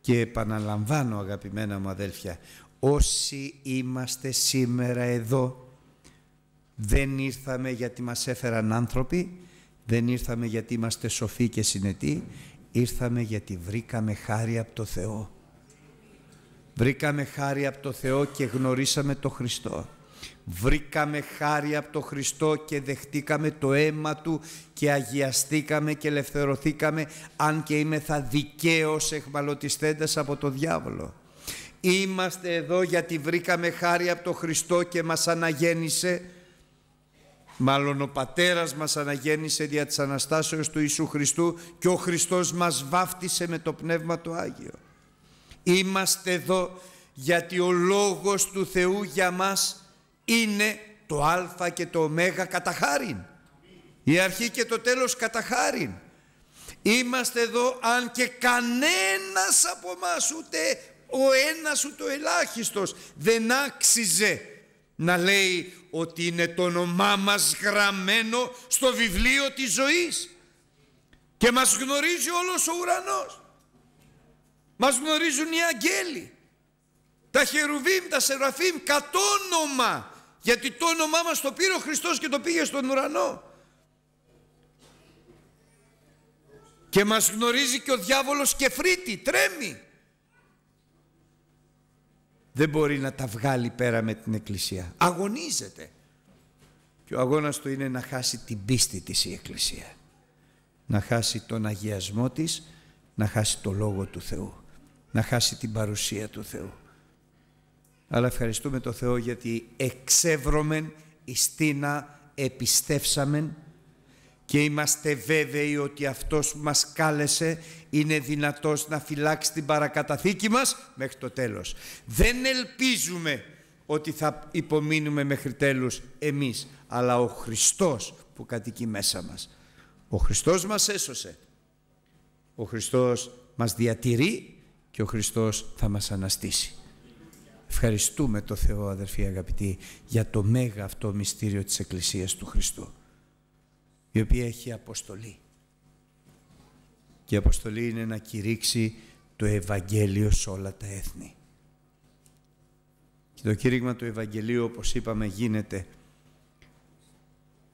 Και επαναλαμβάνω αγαπημένα μου αδέλφια, όσοι είμαστε σήμερα εδώ δεν ήρθαμε γιατί μας έφεραν άνθρωποι, δεν ήρθαμε γιατί είμαστε σοφοί και συνετοί, ήρθαμε γιατί βρήκαμε χάρη από το Θεό. Βρήκαμε χάρη από το Θεό και γνωρίσαμε το Χριστό. Βρήκαμε χάρη από το Χριστό και δεχτήκαμε το αίμα Του και αγιαστήκαμε και ελευθερωθήκαμε αν και είμαι θα δικαίως εχμαλωτιστέντας από το διάβολο. Είμαστε εδώ γιατί βρήκαμε χάρη από το Χριστό και μας αναγέννησε Μάλλον ο Πατέρας μας αναγέννησε δια της Αναστάσεως του Ιησού Χριστού και ο Χριστός μας βάφτισε με το Πνεύμα το Άγιο. Είμαστε εδώ γιατί ο Λόγος του Θεού για μας είναι το Α και το Ω κατά χάριν. Η αρχή και το τέλος κατά χάριν. Είμαστε εδώ αν και κανένας από μας ούτε ο ένας ούτε ο ελάχιστος δεν άξιζε να λέει ότι είναι το όνομά μας γραμμένο στο βιβλίο της ζωής και μας γνωρίζει όλος ο ουρανός μας γνωρίζουν οι αγγέλοι τα χερουβίμ, τα σεραφίμ κατ' όνομα γιατί το όνομά μας το πήρε ο Χριστός και το πήγε στον ουρανό και μας γνωρίζει και ο διάβολος και φρύτει, τρέμει δεν μπορεί να τα βγάλει πέρα με την Εκκλησία. Αγωνίζεται. Και ο αγώνας του είναι να χάσει την πίστη της η Εκκλησία. Να χάσει τον αγιασμό της, να χάσει το Λόγο του Θεού. Να χάσει την παρουσία του Θεού. Αλλά ευχαριστούμε το Θεό γιατί εξεύρωμεν εις τίνα επιστεύσαμεν και είμαστε βέβαιοι ότι αυτός που μας κάλεσε είναι δυνατός να φυλάξει την παρακαταθήκη μας μέχρι το τέλος. Δεν ελπίζουμε ότι θα υπομείνουμε μέχρι τέλους εμείς, αλλά ο Χριστός που κατοικεί μέσα μας. Ο Χριστός μας έσωσε. Ο Χριστός μας διατηρεί και ο Χριστός θα μας αναστήσει. Ευχαριστούμε το Θεό αδερφοί αγαπητοί για το μέγα αυτό μυστήριο της Εκκλησίας του Χριστού η οποία έχει αποστολή. Και η αποστολή είναι να κηρύξει το Ευαγγέλιο σε όλα τα έθνη. Και το κήρυγμα του Ευαγγελίου, όπως είπαμε, γίνεται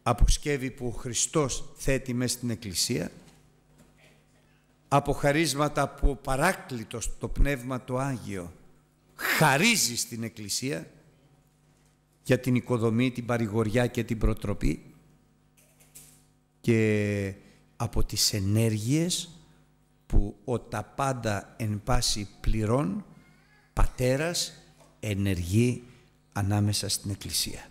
από σκεύη που ο Χριστός θέτει μέσα στην Εκκλησία, από χαρίσματα που ο παράκλητος, το Πνεύμα το Άγιο, χαρίζει στην Εκκλησία για την οικοδομή, την παρηγοριά και την προτροπή και από τις ενέργειες που ο τα πάντα εν πάση πληρών πατέρας ενεργεί ανάμεσα στην Εκκλησία.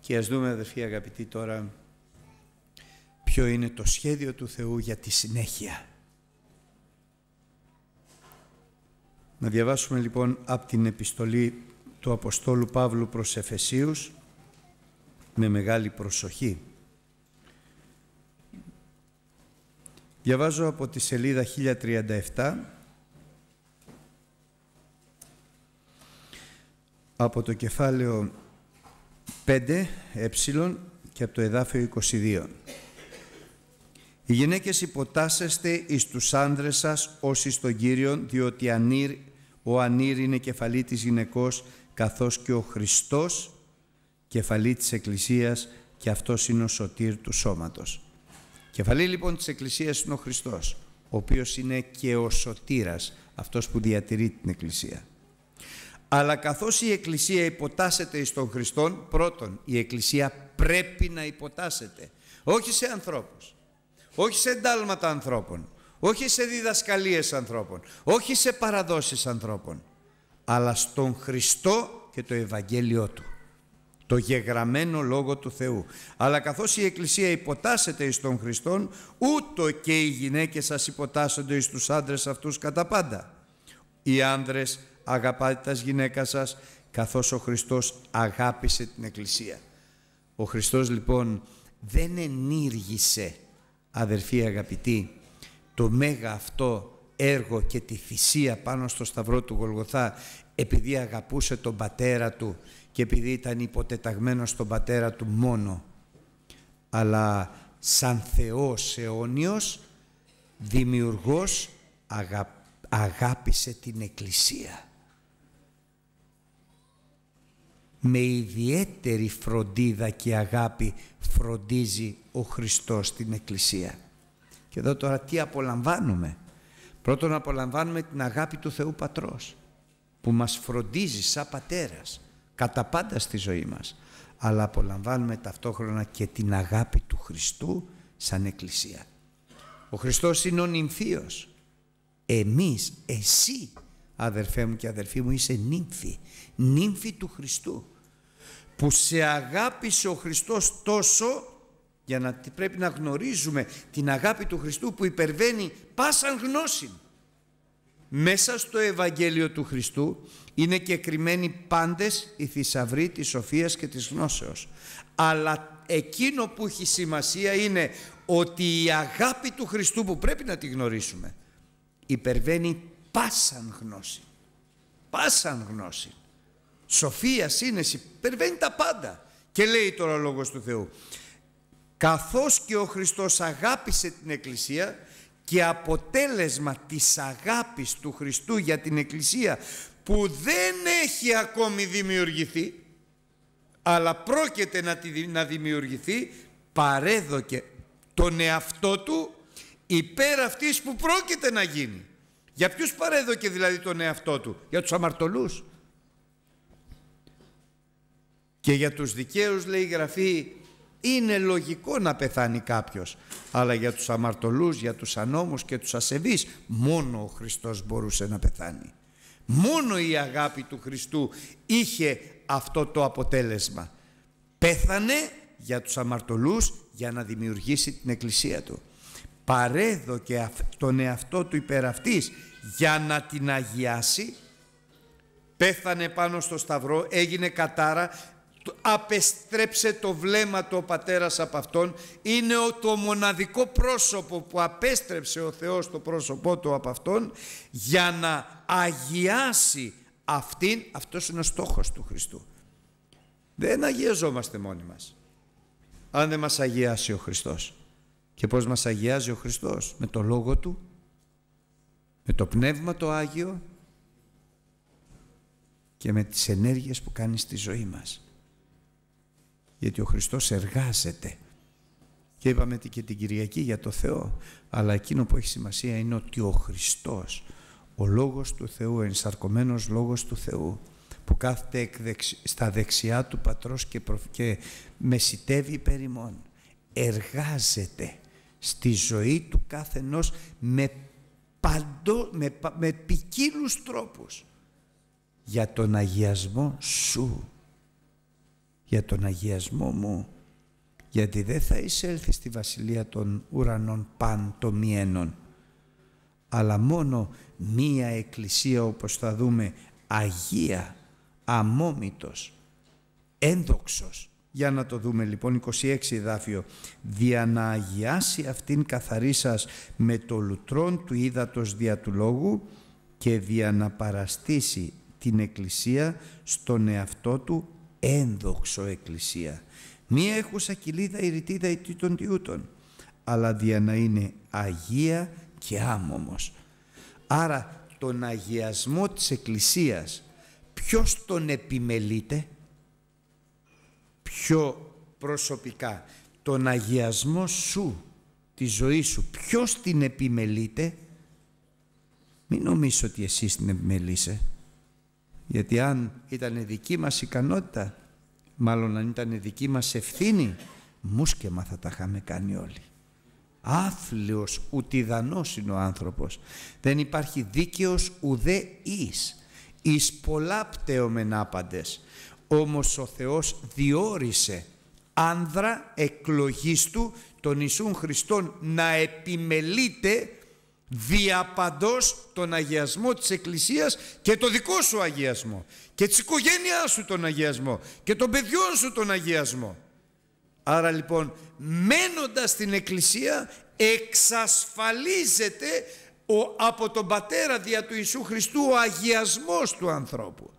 Και ας δούμε αδερφοί αγαπητοί τώρα ποιο είναι το σχέδιο του Θεού για τη συνέχεια. Να διαβάσουμε λοιπόν από την επιστολή του Αποστόλου Παύλου προς Εφεσίους με μεγάλη προσοχή. Διαβάζω από τη σελίδα 1037 από το κεφάλαιο 5 ε και από το εδάφιο 22. Οι γυναίκες υποτάσσεστε εις τους άνδρες σας ως εις τον Κύριον, διότι ανήρ, ο ανήρ είναι κεφαλή της γυναικός, καθώς και ο Χριστός κεφαλή της Εκκλησίας και αυτός είναι ο σωτήρ του σώματος. Κεφαλή λοιπόν της Εκκλησίας είναι ο Χριστός, ο οποίος είναι και ο σωτήρας, αυτός που διατηρεί την Εκκλησία. Αλλά καθώς η Εκκλησία υποτάσσεται εις τον Χριστόν, πρώτον, η Εκκλησία πρέπει να υποτάσσεται, όχι σε ανθρώπους, όχι σε εντάλματα ανθρώπων, όχι σε διδασκαλίες ανθρώπων, όχι σε παραδόσεις ανθρώπων, αλλά στον Χριστό και το Ευαγγέλιο Του το γεγραμμένο Λόγο του Θεού. Αλλά καθώς η Εκκλησία υποτάσσεται εις τον Χριστόν, ούτω και οι γυναίκες σας υποτάσσονται εις τους άντρες αυτούς κατά πάντα. Οι άνδρες αγαπάτε τα γυναίκα σας, καθώς ο Χριστός αγάπησε την Εκκλησία. Ο Χριστός λοιπόν δεν ενήργησε, αδερφοί αγαπητοί, το μέγα αυτό έργο και τη θυσία πάνω στο σταυρό του Γολγοθά επειδή αγαπούσε τον πατέρα του και επειδή ήταν υποτεταγμένος στον πατέρα του μόνο αλλά σαν Θεός αιώνιος δημιουργός αγάπησε την Εκκλησία. Με ιδιαίτερη φροντίδα και αγάπη φροντίζει ο Χριστός την Εκκλησία και εδώ τώρα τι απολαμβάνουμε; Πρώτον απολαμβάνουμε την αγάπη του Θεού Πατρός που μας φροντίζει σαν πατέρας κατά πάντα στη ζωή μας αλλά απολαμβάνουμε ταυτόχρονα και την αγάπη του Χριστού σαν Εκκλησία. Ο Χριστός είναι ο νυμφίος. Εμείς, εσύ αδερφέ μου και αδερφή μου είσαι νύμφη, νύμφη του Χριστού που σε αγάπησε ο Χριστός τόσο για να πρέπει να γνωρίζουμε την αγάπη του Χριστού που υπερβαίνει πάσαν γνώση μέσα στο Ευαγγέλιο του Χριστού είναι και κρυμμένοι πάντες οι θησαυροί της σοφίας και της γνώσεως. Αλλά εκείνο που έχει σημασία είναι ότι η αγάπη του Χριστού που πρέπει να τη γνωρίσουμε υπερβαίνει πάσαν γνώση. Πάσαν γνώση. Σοφία, σύνεση, υπερβαίνει τα πάντα. Και λέει τώρα ο Λόγος του Θεού καθώς και ο Χριστός αγάπησε την Εκκλησία και αποτέλεσμα της αγάπης του Χριστού για την Εκκλησία που δεν έχει ακόμη δημιουργηθεί αλλά πρόκειται να, να δημιουργηθεί παρέδοκε τον εαυτό του υπέρ αυτής που πρόκειται να γίνει. Για ποιους παρέδοκε δηλαδή τον εαυτό του, για τους αμαρτωλούς. Και για τους δικαίους λέει η Γραφή είναι λογικό να πεθάνει κάποιος, αλλά για τους αμαρτωλούς, για τους ανώμους και τους ασεβείς, μόνο ο Χριστός μπορούσε να πεθάνει. Μόνο η αγάπη του Χριστού είχε αυτό το αποτέλεσμα. Πέθανε για τους αμαρτωλούς για να δημιουργήσει την εκκλησία του. Παρέδοκε τον εαυτό του υπερ για να την αγιάσει πέθανε πάνω στο σταυρό, έγινε κατάρα, απεστρέψε το βλέμμα του ο πατέρας από αυτόν. Είναι το μοναδικό πρόσωπο που απέστρεψε ο Θεός το πρόσωπό του από αυτόν για να αγιάσει αυτήν. Αυτός είναι ο στόχος του Χριστού. Δεν αγιαζόμαστε μόνοι μας αν δεν μας αγιάσει ο Χριστός. Και πως μας αγιάζει ο Χριστός με το Λόγο Του με το Πνεύμα το Άγιο και με τις ενέργειες που κάνει στη ζωή μας γιατί ο Χριστός εργάζεται. Και είπαμε και την Κυριακή για το Θεό, αλλά εκείνο που έχει σημασία είναι ότι ο Χριστός, ο Λόγος του Θεού, ενσαρκωμένος Λόγος του Θεού, που κάθεται στα δεξιά του Πατρός και, προ... και μεσητεύει περιμόν, εργάζεται στη ζωή του κάθενος με, παντό, με, με ποικίλους τρόπους για τον αγιασμό σου για τον αγιασμό μου, γιατί δεν θα εισέλθει στη βασιλεία των ουρανών παν το μιένον, αλλά μόνο μία εκκλησία όπως θα δούμε αγία, αμόμητος, ένδοξος. Για να το δούμε λοιπόν 26 δάφιο. «Δια να αγιάσει αυτήν καθαρή σας με το λουτρόν του ύδατος δια του λόγου και δια να παραστήσει την εκκλησία στον εαυτό του ένδοξο εκκλησία. Μία έχουσα κοιλίδα ηρητίδα ή των τιούτων, αλλά δια να είναι αγία και άμωμος. Άρα τον αγιασμό της εκκλησίας ποιος τον επιμελείται, πιο προσωπικά, τον αγιασμό σου, τη ζωή σου, ποιος την επιμελείται, μην νομίζω ότι εσείς την επιμελείσαι. Γιατί αν ήταν δική μας ικανότητα, μάλλον αν ήταν δική μας ευθύνη, μουσκεμα θα τα είχαμε κάνει όλοι. Άφλιος ουτιδανός είναι ο άνθρωπος. Δεν υπάρχει δίκαιος ουδέ εις. Εις πολλά πτέωμεν άπαντες. Όμως ο Θεός διόρισε άνδρα εκλογής του τον Ιησούν Χριστόν να επιμελείται διαπαντός τον αγιασμό της Εκκλησίας και το δικό σου αγιασμό και της οικογένειάς σου τον αγιασμό και των παιδιών σου τον αγιασμό. Άρα λοιπόν μένοντας στην Εκκλησία εξασφαλίζεται ο, από τον Πατέρα δια του Ιησού Χριστού ο αγιασμός του ανθρώπου.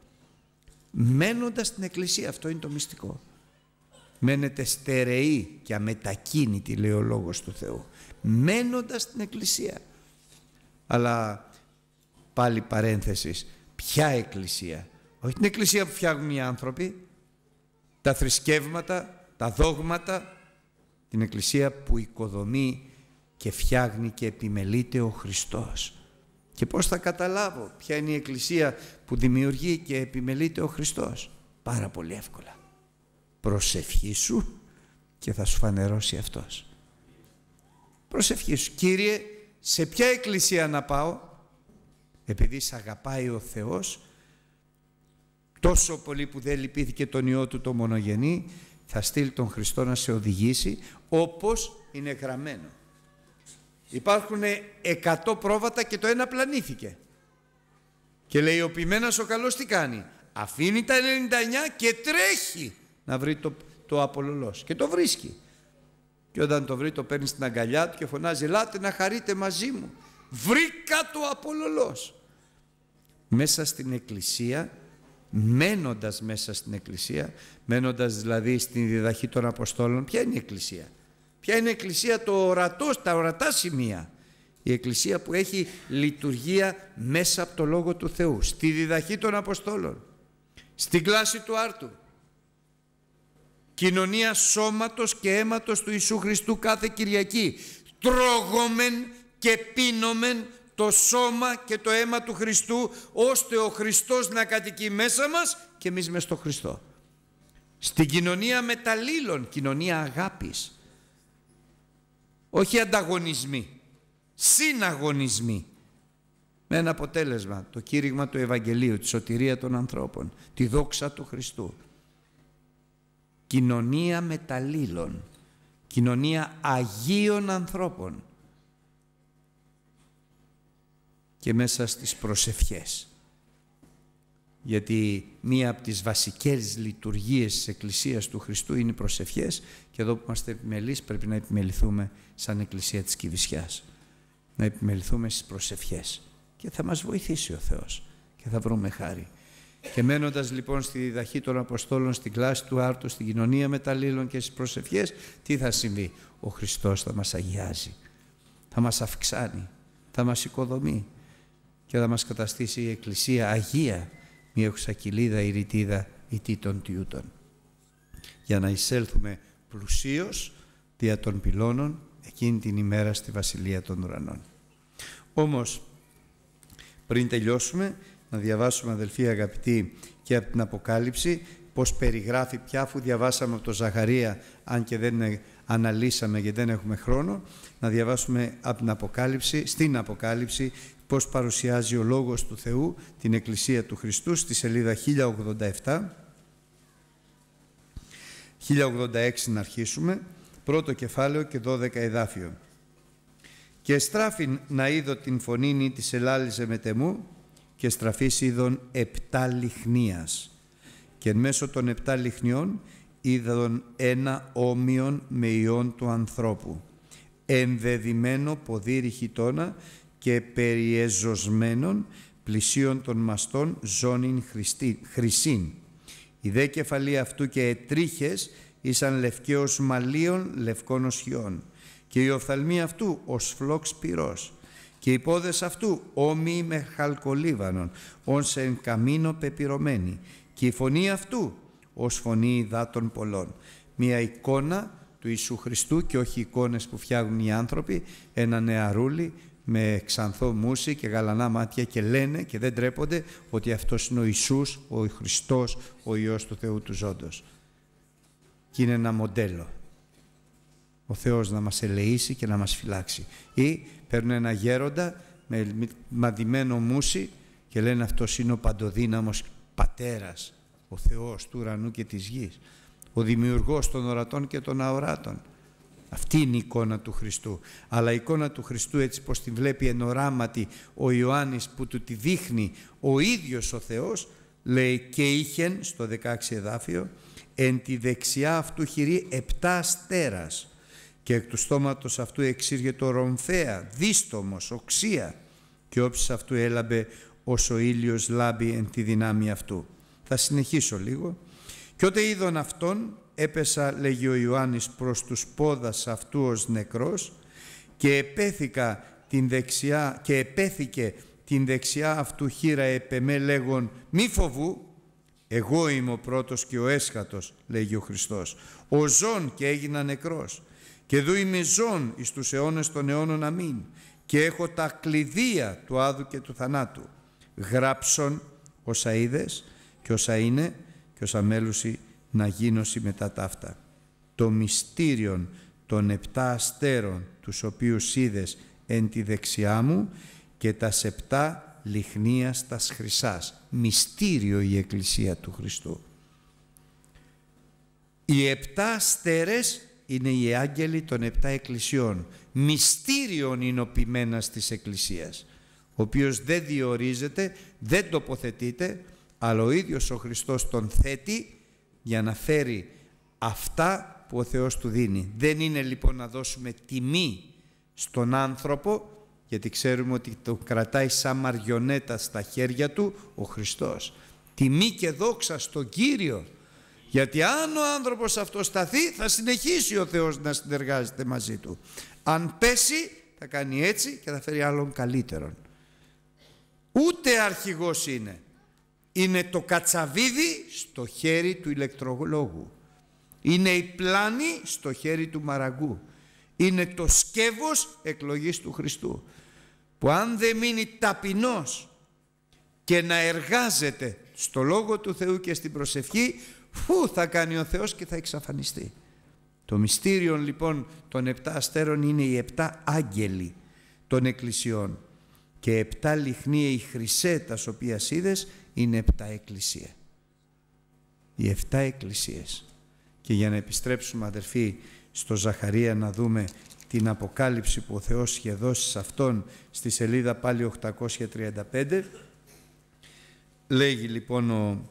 Μένοντας στην Εκκλησία, αυτό είναι το μυστικό. Μένετε στερεοί και αμετακίνητοι λέει ο Λόγος του Θεού. Μένοντας στην Εκκλησία αλλά πάλι παρένθεσης, ποια εκκλησία; Όχι την εκκλησία που φτιάχνουν οι άνθρωποι, τα θρησκεύματα, τα δόγματα, την εκκλησία που οικοδομεί και φτιάχνει και επιμελείται ο Χριστός. Και πώς θα καταλάβω ποια είναι η εκκλησία που δημιουργεί και επιμελείται ο Χριστός; Πάρα πολύ εύκολα. Προσευχή σου και θα σου φανερώσει Αυτός. Προσευχή σου. Κύριε, σε ποια εκκλησία να πάω; Επειδή σε αγαπάει ο Θεός τόσο πολύ που δεν λυπήθηκε τον Υιό Του το μονογενή θα στείλει τον Χριστό να σε οδηγήσει όπως είναι γραμμένο. Υπάρχουν 100 πρόβατα και το ένα πλανήθηκε. Και λέει ο ποιμένας ο καλός τι κάνει; Αφήνει τα 99 και τρέχει να βρει το, το απολολός. Και το βρίσκει. Και όταν το βρει το παίρνει στην αγκαλιά του και φωνάζει «Ελάτε να χαρείτε μαζί μου». Βρήκα το απολολός. Μέσα στην εκκλησία, μένοντας μέσα στην εκκλησία, μένοντας δηλαδή στην διδαχή των Αποστόλων, ποια είναι η εκκλησία; Ποια είναι η εκκλησία, το ορατό, τα ορατά σημεία. Η εκκλησία που έχει λειτουργία μέσα από το Λόγο του Θεού, στη διδαχή των Αποστόλων, στην κλάση του Άρτου, κοινωνία σώματος και αίματος του Ιησού Χριστού κάθε Κυριακή. Τρώγομεν και πίνομεν το σώμα και το αίμα του Χριστού ώστε ο Χριστός να κατοικεί μέσα μας και εμείς μες στο Χριστό. Στην κοινωνία μεταλλήλων, κοινωνία αγάπης. Όχι ανταγωνισμοί, συναγωνισμοί. Με ένα αποτέλεσμα, το κήρυγμα του Ευαγγελίου, τη σωτηρία των ανθρώπων, τη δόξα του Χριστού κοινωνία μεταλλήλων, κοινωνία Αγίων ανθρώπων και μέσα στις προσευχές. γιατί μία από τις βασικές λειτουργίες της Εκκλησίας του Χριστού είναι οι προσευχές και εδώ που είμαστε επιμελείς πρέπει να επιμεληθούμε σαν Εκκλησία της Κηβισιάς. Να επιμεληθούμε στις προσευχές και θα μας βοηθήσει ο Θεός και θα βρούμε χάρη. Και μένοντας λοιπόν στη διδαχή των Αποστόλων, στην κλάση του Άρτου, στην κοινωνία μεταλλήλων και στις προσευχές, τι θα συμβεί; Ο Χριστός θα μας αγιάζει, θα μας αυξάνει, θα μας οικοδομεί και θα μας καταστήσει η Εκκλησία Αγία, μια εξακυλίδα ή ρητίδα των τιούτων. Για να εισέλθουμε πλουσίως δια των πυλώνων εκείνη την ημέρα στη Βασιλεία των Ουρανών. Όμως, πριν τελειώσουμε, να διαβάσουμε αδελφοί αγαπητοί και από την Αποκάλυψη πως περιγράφει πια αφού διαβάσαμε από το Ζαχαρία αν και δεν αναλύσαμε και δεν έχουμε χρόνο να διαβάσουμε από την Αποκάλυψη, στην Αποκάλυψη πως παρουσιάζει ο Λόγος του Θεού την Εκκλησία του Χριστού στη σελίδα 1087 1086 να αρχίσουμε πρώτο κεφάλαιο και 12 εδάφιο. Και στράφην να είδω την φωνήνη της ελάλησε με τεμού και στραφής είδων επτά λιχνίας. Και εν μέσω των επτά λιχνιών είδον ένα όμοιον με ιόν του ανθρώπου. Ενδεδειμένο ποδήρι χιτώνα και περιεζωσμένων πλησίων των μαστών ζώνην χρυσήν. Η δε κεφαλή αυτού και ετρίχες ήσαν λευκαίος μαλλίων λευκών οσιών και η οφθαλμή αυτού ως φλόξ πυρός και οι πόδες αυτού όμοιοι με χαλκολίβανον, ως εν καμίνο πεπυρωμένη και η φωνή αυτού ως φωνή υδάτων πολλών. Μία εικόνα του Ιησού Χριστού και όχι εικόνες που φτιάχνουν οι άνθρωποι, ένα νεαρούλι με ξανθό μουσι και γαλανά μάτια και λένε και δεν τρέπονται ότι αυτός είναι ο Ιησούς, ο Χριστός, ο Υιός του Θεού του Ζώντος. Και είναι ένα μοντέλο. Ο Θεός να μας ελεήσει και να μας φυλάξει. Ή παίρνουν ένα γέροντα με μαδημένο μουσι και λένε αυτός είναι ο παντοδύναμος πατέρας, ο Θεός του ουρανού και της γης, ο δημιουργός των ορατών και των αοράτων. Αυτή είναι η εικόνα του Χριστού. Αλλά η εικόνα του Χριστού έτσι πως την βλέπει εν οράματι ο Ιωάννης που του τη δείχνει ο ίδιος ο Θεός λέει και είχεν στο 16 εδάφιο εν τη δεξιά αυτού χειρή επτά αστέρας και εκ του στόματος αυτού εξήργε το ρομφέα, δίστομος, οξία και όψης αυτού έλαμπε ως ο ήλιος λάμπει εν τη δυνάμει αυτού. Θα συνεχίσω λίγο. Και όταν είδον αυτόν έπεσα, λέγει ο Ιωάννης, προς τους πόδας αυτού ως νεκρός και επέθηκα την δεξιά και επέθηκε την δεξιά αυτού χείρα επεμέ λέγον μη φοβού εγώ είμαι ο πρώτος και ο έσχατος λέγει ο Χριστός ο ζών και έγινα νεκρός και δού είμαι ζών εις τους αιώνες των αιώνων αμήν και έχω τα κλειδία του άδου και του θανάτου γράψον όσα είδες και όσα είναι και όσα μέλουσι να γίνωση μετά ταύτα. Το μυστήριον των επτά αστέρων τους οποίους είδες εν τη δεξιά μου και τα σεπτά λιχνίας τας χρυσάς. Μυστήριο η Εκκλησία του Χριστού. Οι επτά αστέρες είναι οι άγγελοι των επτά εκκλησιών. Μυστήριον είναι ο ποιμένας της Εκκλησίας, ο οποίος δεν διορίζεται, δεν τοποθετείται, αλλά ο ίδιος ο Χριστός τον θέτει για να φέρει αυτά που ο Θεός του δίνει. Δεν είναι λοιπόν να δώσουμε τιμή στον άνθρωπο, γιατί ξέρουμε ότι το κρατάει σαν μαριονέτα στα χέρια του ο Χριστός. Τιμή και δόξα στον Κύριο, γιατί αν ο άνθρωπος αυτός σταθεί θα συνεχίσει ο Θεός να συνεργάζεται μαζί του. Αν πέσει θα κάνει έτσι και θα φέρει άλλον καλύτερον. Ούτε αρχηγός είναι είναι το κατσαβίδι στο χέρι του ηλεκτρολόγου. Είναι η πλάνη στο χέρι του μαραγκού. Είναι το σκεύος εκλογής του Χριστού. Που αν δεν μείνει ταπεινός και να εργάζεται στο Λόγο του Θεού και στην προσευχή, φου θα κάνει ο Θεός και θα εξαφανιστεί. Το μυστήριο λοιπόν των επτά αστέρων είναι οι επτά άγγελοι των εκκλησιών και επτά λιχνία η χρυσέ τα οποία είδες είναι επτά εκκλησία. Οι επτά εκκλησίες. Και για να επιστρέψουμε αδερφοί στο Ζαχαρία να δούμε την αποκάλυψη που ο Θεός είχε δώσει σε Αυτόν στη σελίδα πάλι 835 λέγει λοιπόν ο,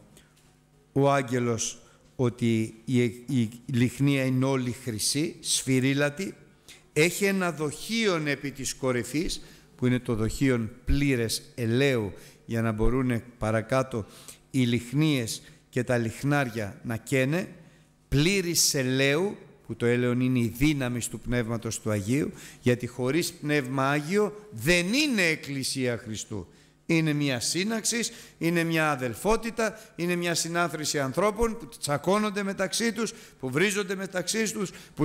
ο άγγελος ότι η, η λιχνία είναι όλη χρυσή, σφυρίλατη, έχει ένα δοχείο επί της κορυφής, που είναι το δοχείο πλήρες ελαίου, για να μπορούν παρακάτω οι λιχνίες και τα λιχνάρια να καίνε, πλήρης ελαίου, που το έλεον είναι η δύναμη του Πνεύματος του Αγίου, γιατί χωρίς Πνεύμα Άγιο δεν είναι Εκκλησία Χριστού. Είναι μια σύναξης, είναι μια αδελφότητα, είναι μια συνάθρηση ανθρώπων που τσακώνονται μεταξύ τους, που βρίζονται μεταξύ τους, που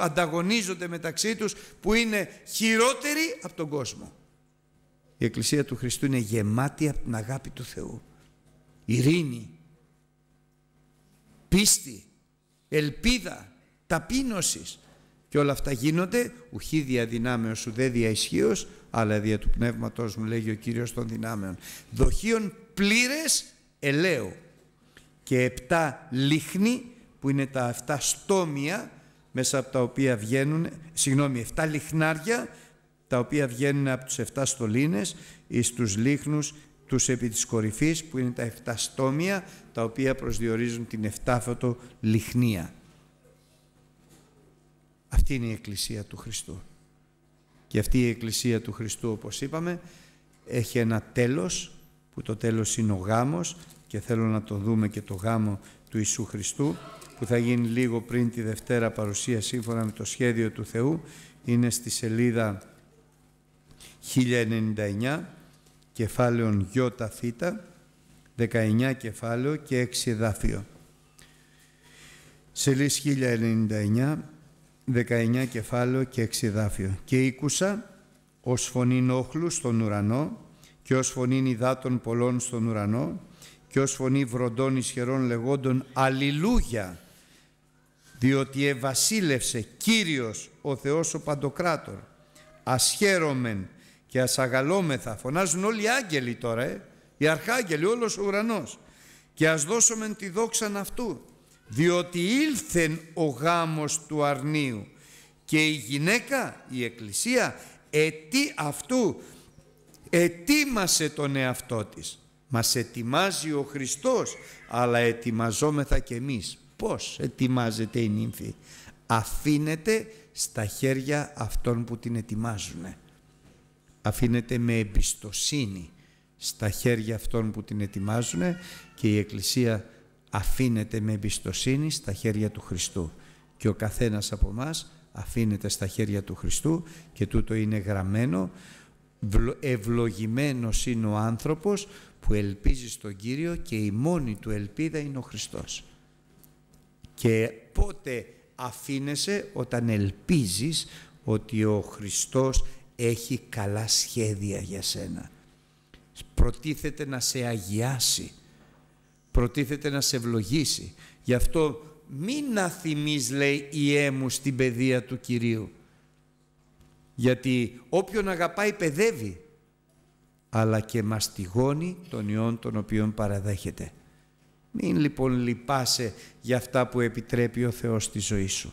ανταγωνίζονται μεταξύ τους, που είναι χειρότεροι από τον κόσμο. Η Εκκλησία του Χριστού είναι γεμάτη από την αγάπη του Θεού. Ειρήνη, πίστη, ελπίδα, ταπείνωσης. Και όλα αυτά γίνονται ουχή δια δυνάμεως σου δε δια ισχύως, αλλά δια του πνεύματος μου λέγει ο Κύριος των δυνάμεων. Δοχείων πλήρες ελαίου και επτά λίχνη που είναι τα αυτά στόμια μέσα από τα οποία βγαίνουν, συγγνώμη, εφτά λιχνάρια τα οποία βγαίνουν από τους 7 στολίνες εις τους λίχνους τους επί της κορυφής που είναι τα 7 στόμια τα οποία προσδιορίζουν την εφτάφωτο λιχνία. Αυτή είναι η Εκκλησία του Χριστού. Και αυτή η Εκκλησία του Χριστού όπως είπαμε έχει ένα τέλος που το τέλος είναι ο γάμος και θέλω να το δούμε και το γάμο του Ιησού Χριστού που θα γίνει λίγο πριν τη Δευτέρα παρουσία σύμφωνα με το σχέδιο του Θεού είναι στη σελίδα 1099 κεφάλαιον Ι Θ 19 κεφάλαιο και 6 εδάφιο. Σελίς 1099 19 κεφάλαιο και 6 εδάφιο. Και ήκουσα ως φωνή όχλου στον ουρανό και ως φωνή υδάτων πολλών στον ουρανό και ως φωνή βροντών ισχυρών λεγόντων Αλληλούια διότι ευασίλευσε Κύριος ο Θεός ο Παντοκράτορ ασχέρωμεν και ασαγαλόμεθα. Φωνάζουν όλοι οι άγγελοι τώρα, ε, οι αρχάγγελοι, όλος ο ουρανός. Και ας δώσουμε τη δόξα αυτού, διότι ήλθεν ο γάμος του αρνίου και η γυναίκα, η εκκλησία, ετή αυτού ετοίμασε τον εαυτό της. Μας ετοιμάζει ο Χριστός, αλλά ετοιμαζόμεθα και εμείς. Πώς ετοιμάζεται η νύμφη; Αφήνεται στα χέρια αυτών που την ετοιμάζουνε αφήνεται με εμπιστοσύνη στα χέρια αυτών που την ετοιμάζουν και η Εκκλησία αφήνεται με εμπιστοσύνη στα χέρια του Χριστού. Και ο καθένας από μας αφήνεται στα χέρια του Χριστού και τούτο είναι γραμμένο ευλογημένος είναι ο άνθρωπος που ελπίζει στον Κύριο και η μόνη του ελπίδα είναι ο Χριστός. Και πότε αφήνεσαι όταν ελπίζεις ότι ο Χριστός έχει καλά σχέδια για σένα. Προτίθεται να σε αγιάσει. Προτίθεται να σε ευλογήσει. Γι' αυτό μην αθυμείς λέει η έμου στην παιδεία του Κυρίου. Γιατί όποιον αγαπάει παιδεύει αλλά και μαστιγώνει τον ιόν τον οποίον παραδέχεται. Μην λοιπόν λυπάσαι για αυτά που επιτρέπει ο Θεός στη ζωή σου.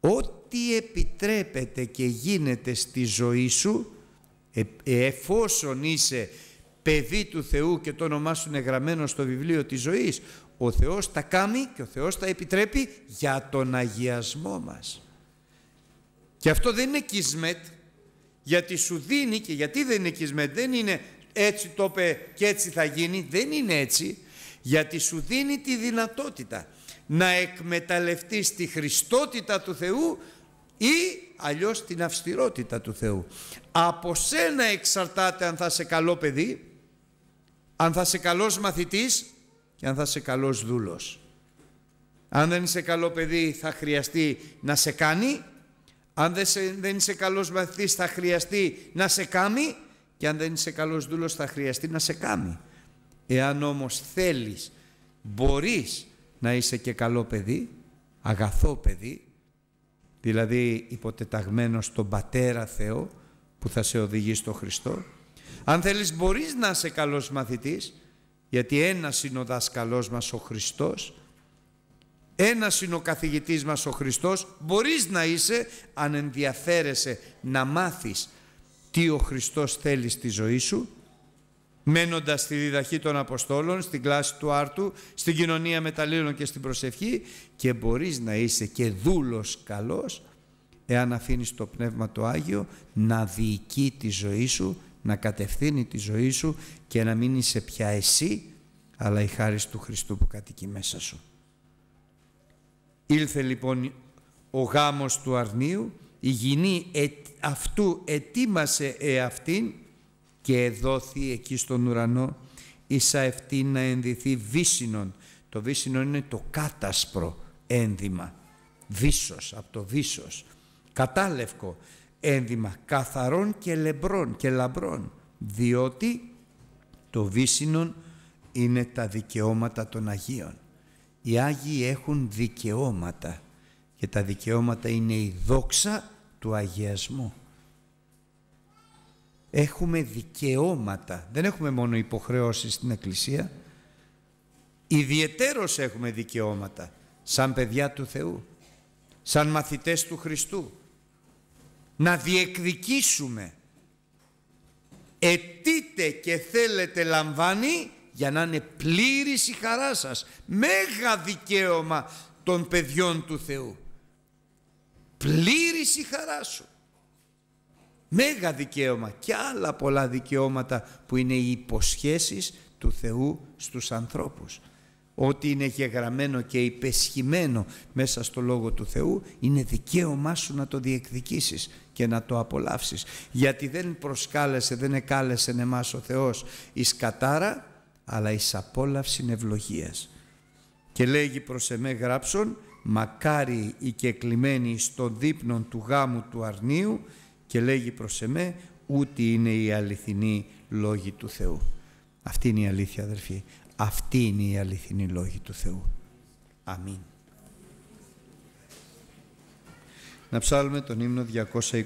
Ό,τι επιτρέπεται και γίνεται στη ζωή σου, ε, εφόσον είσαι παιδί του Θεού και το όνομά σου είναι γραμμένο στο βιβλίο της ζωής, ο Θεός τα κάνει και ο Θεός τα επιτρέπει για τον αγιασμό μας. Και αυτό δεν είναι κισμέτ, γιατί σου δίνει και γιατί δεν είναι κισμέτ, δεν είναι έτσι το είπε και έτσι θα γίνει, δεν είναι έτσι, γιατί σου δίνει τη δυνατότητα να εκμεταλλευτείς τη χριστότητα του Θεού ή αλλιώς την αυστηρότητα του Θεού. Από σένα εξαρτάται αν θα είσαι καλό παιδί, αν θα είσαι καλός μαθητής και αν θα είσαι καλός δούλος. Αν δεν είσαι καλό παιδί θα χρειαστεί να σε κάνει, αν δεν είσαι καλός μαθητής θα χρειαστεί να σε κάνει και αν δεν είσαι καλός δούλος θα χρειαστεί να σε κάνει. Εάν όμως θέλεις, μπορείς να είσαι και καλό παιδί, αγαθό παιδί, δηλαδή υποτεταγμένος στον Πατέρα Θεό που θα σε οδηγεί στο Χριστό. Αν θέλεις μπορείς να είσαι καλός μαθητής, γιατί ένας είναι ο δάσκαλός μας ο Χριστός, ένας είναι ο καθηγητής μας ο Χριστός, μπορείς να είσαι αν ενδιαφέρεσαι να μάθεις τι ο Χριστός θέλει στη ζωή σου μένοντας στη διδαχή των Αποστόλων, στην κλάση του Άρτου, στην κοινωνία μεταλλήλων και στην προσευχή και μπορείς να είσαι και δούλος καλός εάν αφήνεις το Πνεύμα το Άγιο να διοικεί τη ζωή σου, να κατευθύνει τη ζωή σου και να μην είσαι πια εσύ, αλλά η χάρη του Χριστού που κατοικεί μέσα σου. Ήλθε λοιπόν ο γάμος του αρνίου, η γυνή αυτού ετοίμασε εαυτήν και εδόθη εκεί στον ουρανό ίσα ευτή να ενδυθεί βύσινον. Το βύσινο είναι το κάτασπρο ένδυμα, βύσος, από το βύσος, κατάλευκο ένδυμα, καθαρών και λεμπρών και λαμπρών, διότι το βύσινον είναι τα δικαιώματα των Αγίων. Οι Άγιοι έχουν δικαιώματα και τα δικαιώματα είναι η δόξα του αγιασμού. Έχουμε δικαιώματα, δεν έχουμε μόνο υποχρεώσεις στην Εκκλησία, ιδιαιτέρως έχουμε δικαιώματα σαν παιδιά του Θεού, σαν μαθητές του Χριστού. Να διεκδικήσουμε. Ετείτε και θέλετε λαμβάνει για να είναι πλήρης η χαρά σας. Μέγα δικαίωμα των παιδιών του Θεού. Πλήρης η χαρά σου. Μέγα δικαίωμα και άλλα πολλά δικαιώματα που είναι οι υποσχέσεις του Θεού στους ανθρώπους. Ό,τι είναι γεγραμμένο και υπεσχημένο μέσα στο Λόγο του Θεού είναι δικαίωμά σου να το διεκδικήσεις και να το απολαύσεις. Γιατί δεν προσκάλεσε, δεν εκάλεσε εμάς ο Θεός εις κατάρα, αλλά εις απόλαυση ευλογίας. Και λέγει προς εμέ γράψον, μακάρι οι κεκλημένοι στον δείπνον του γάμου του αρνίου και λέγει προς εμέ, ούτε είναι η αληθινή λόγη του Θεού. Αυτή είναι η αλήθεια αδερφοί. Αυτή είναι η αληθινή λόγη του Θεού. Αμήν. Να ψάλουμε τον ύμνο 220.